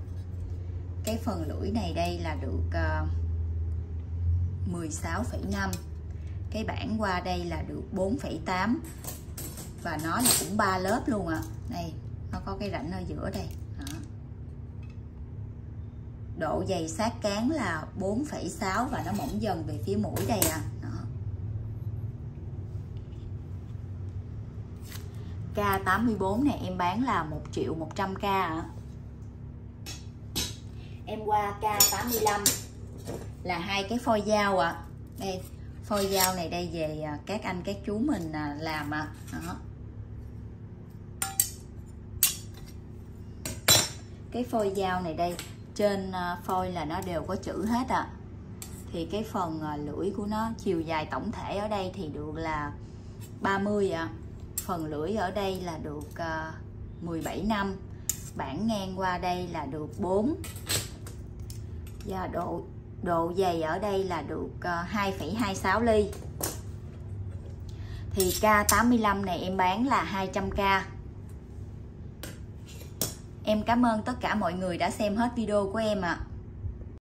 cái phần lưỡi này đây là được ờ, uh, 16,5 cái bản qua đây là được 4,8 và nó là cũng ba lớp luôn ạ. À. này nó có cái rãnh ở giữa đây độ dày sát cán là 4,6 và nó mỏng dần về phía mũi đây à Đó. K84 này em bán là 1 triệu 100k à. em qua K85 là hai cái phôi dao ạ à. đây phôi dao này đây về à, các anh các chú mình à, làm à đó cái phôi dao này đây trên à, phôi là nó đều có chữ hết ạ à. thì cái phần à, lưỡi của nó chiều dài tổng thể ở đây thì được là 30 ạ à. phần lưỡi ở đây là được à, 17 năm bản ngang qua đây là được 4 và độ độ dày ở đây là được 2,26 ly thì K85 này em bán là 200k em cảm ơn tất cả mọi người đã xem hết video của em ạ à.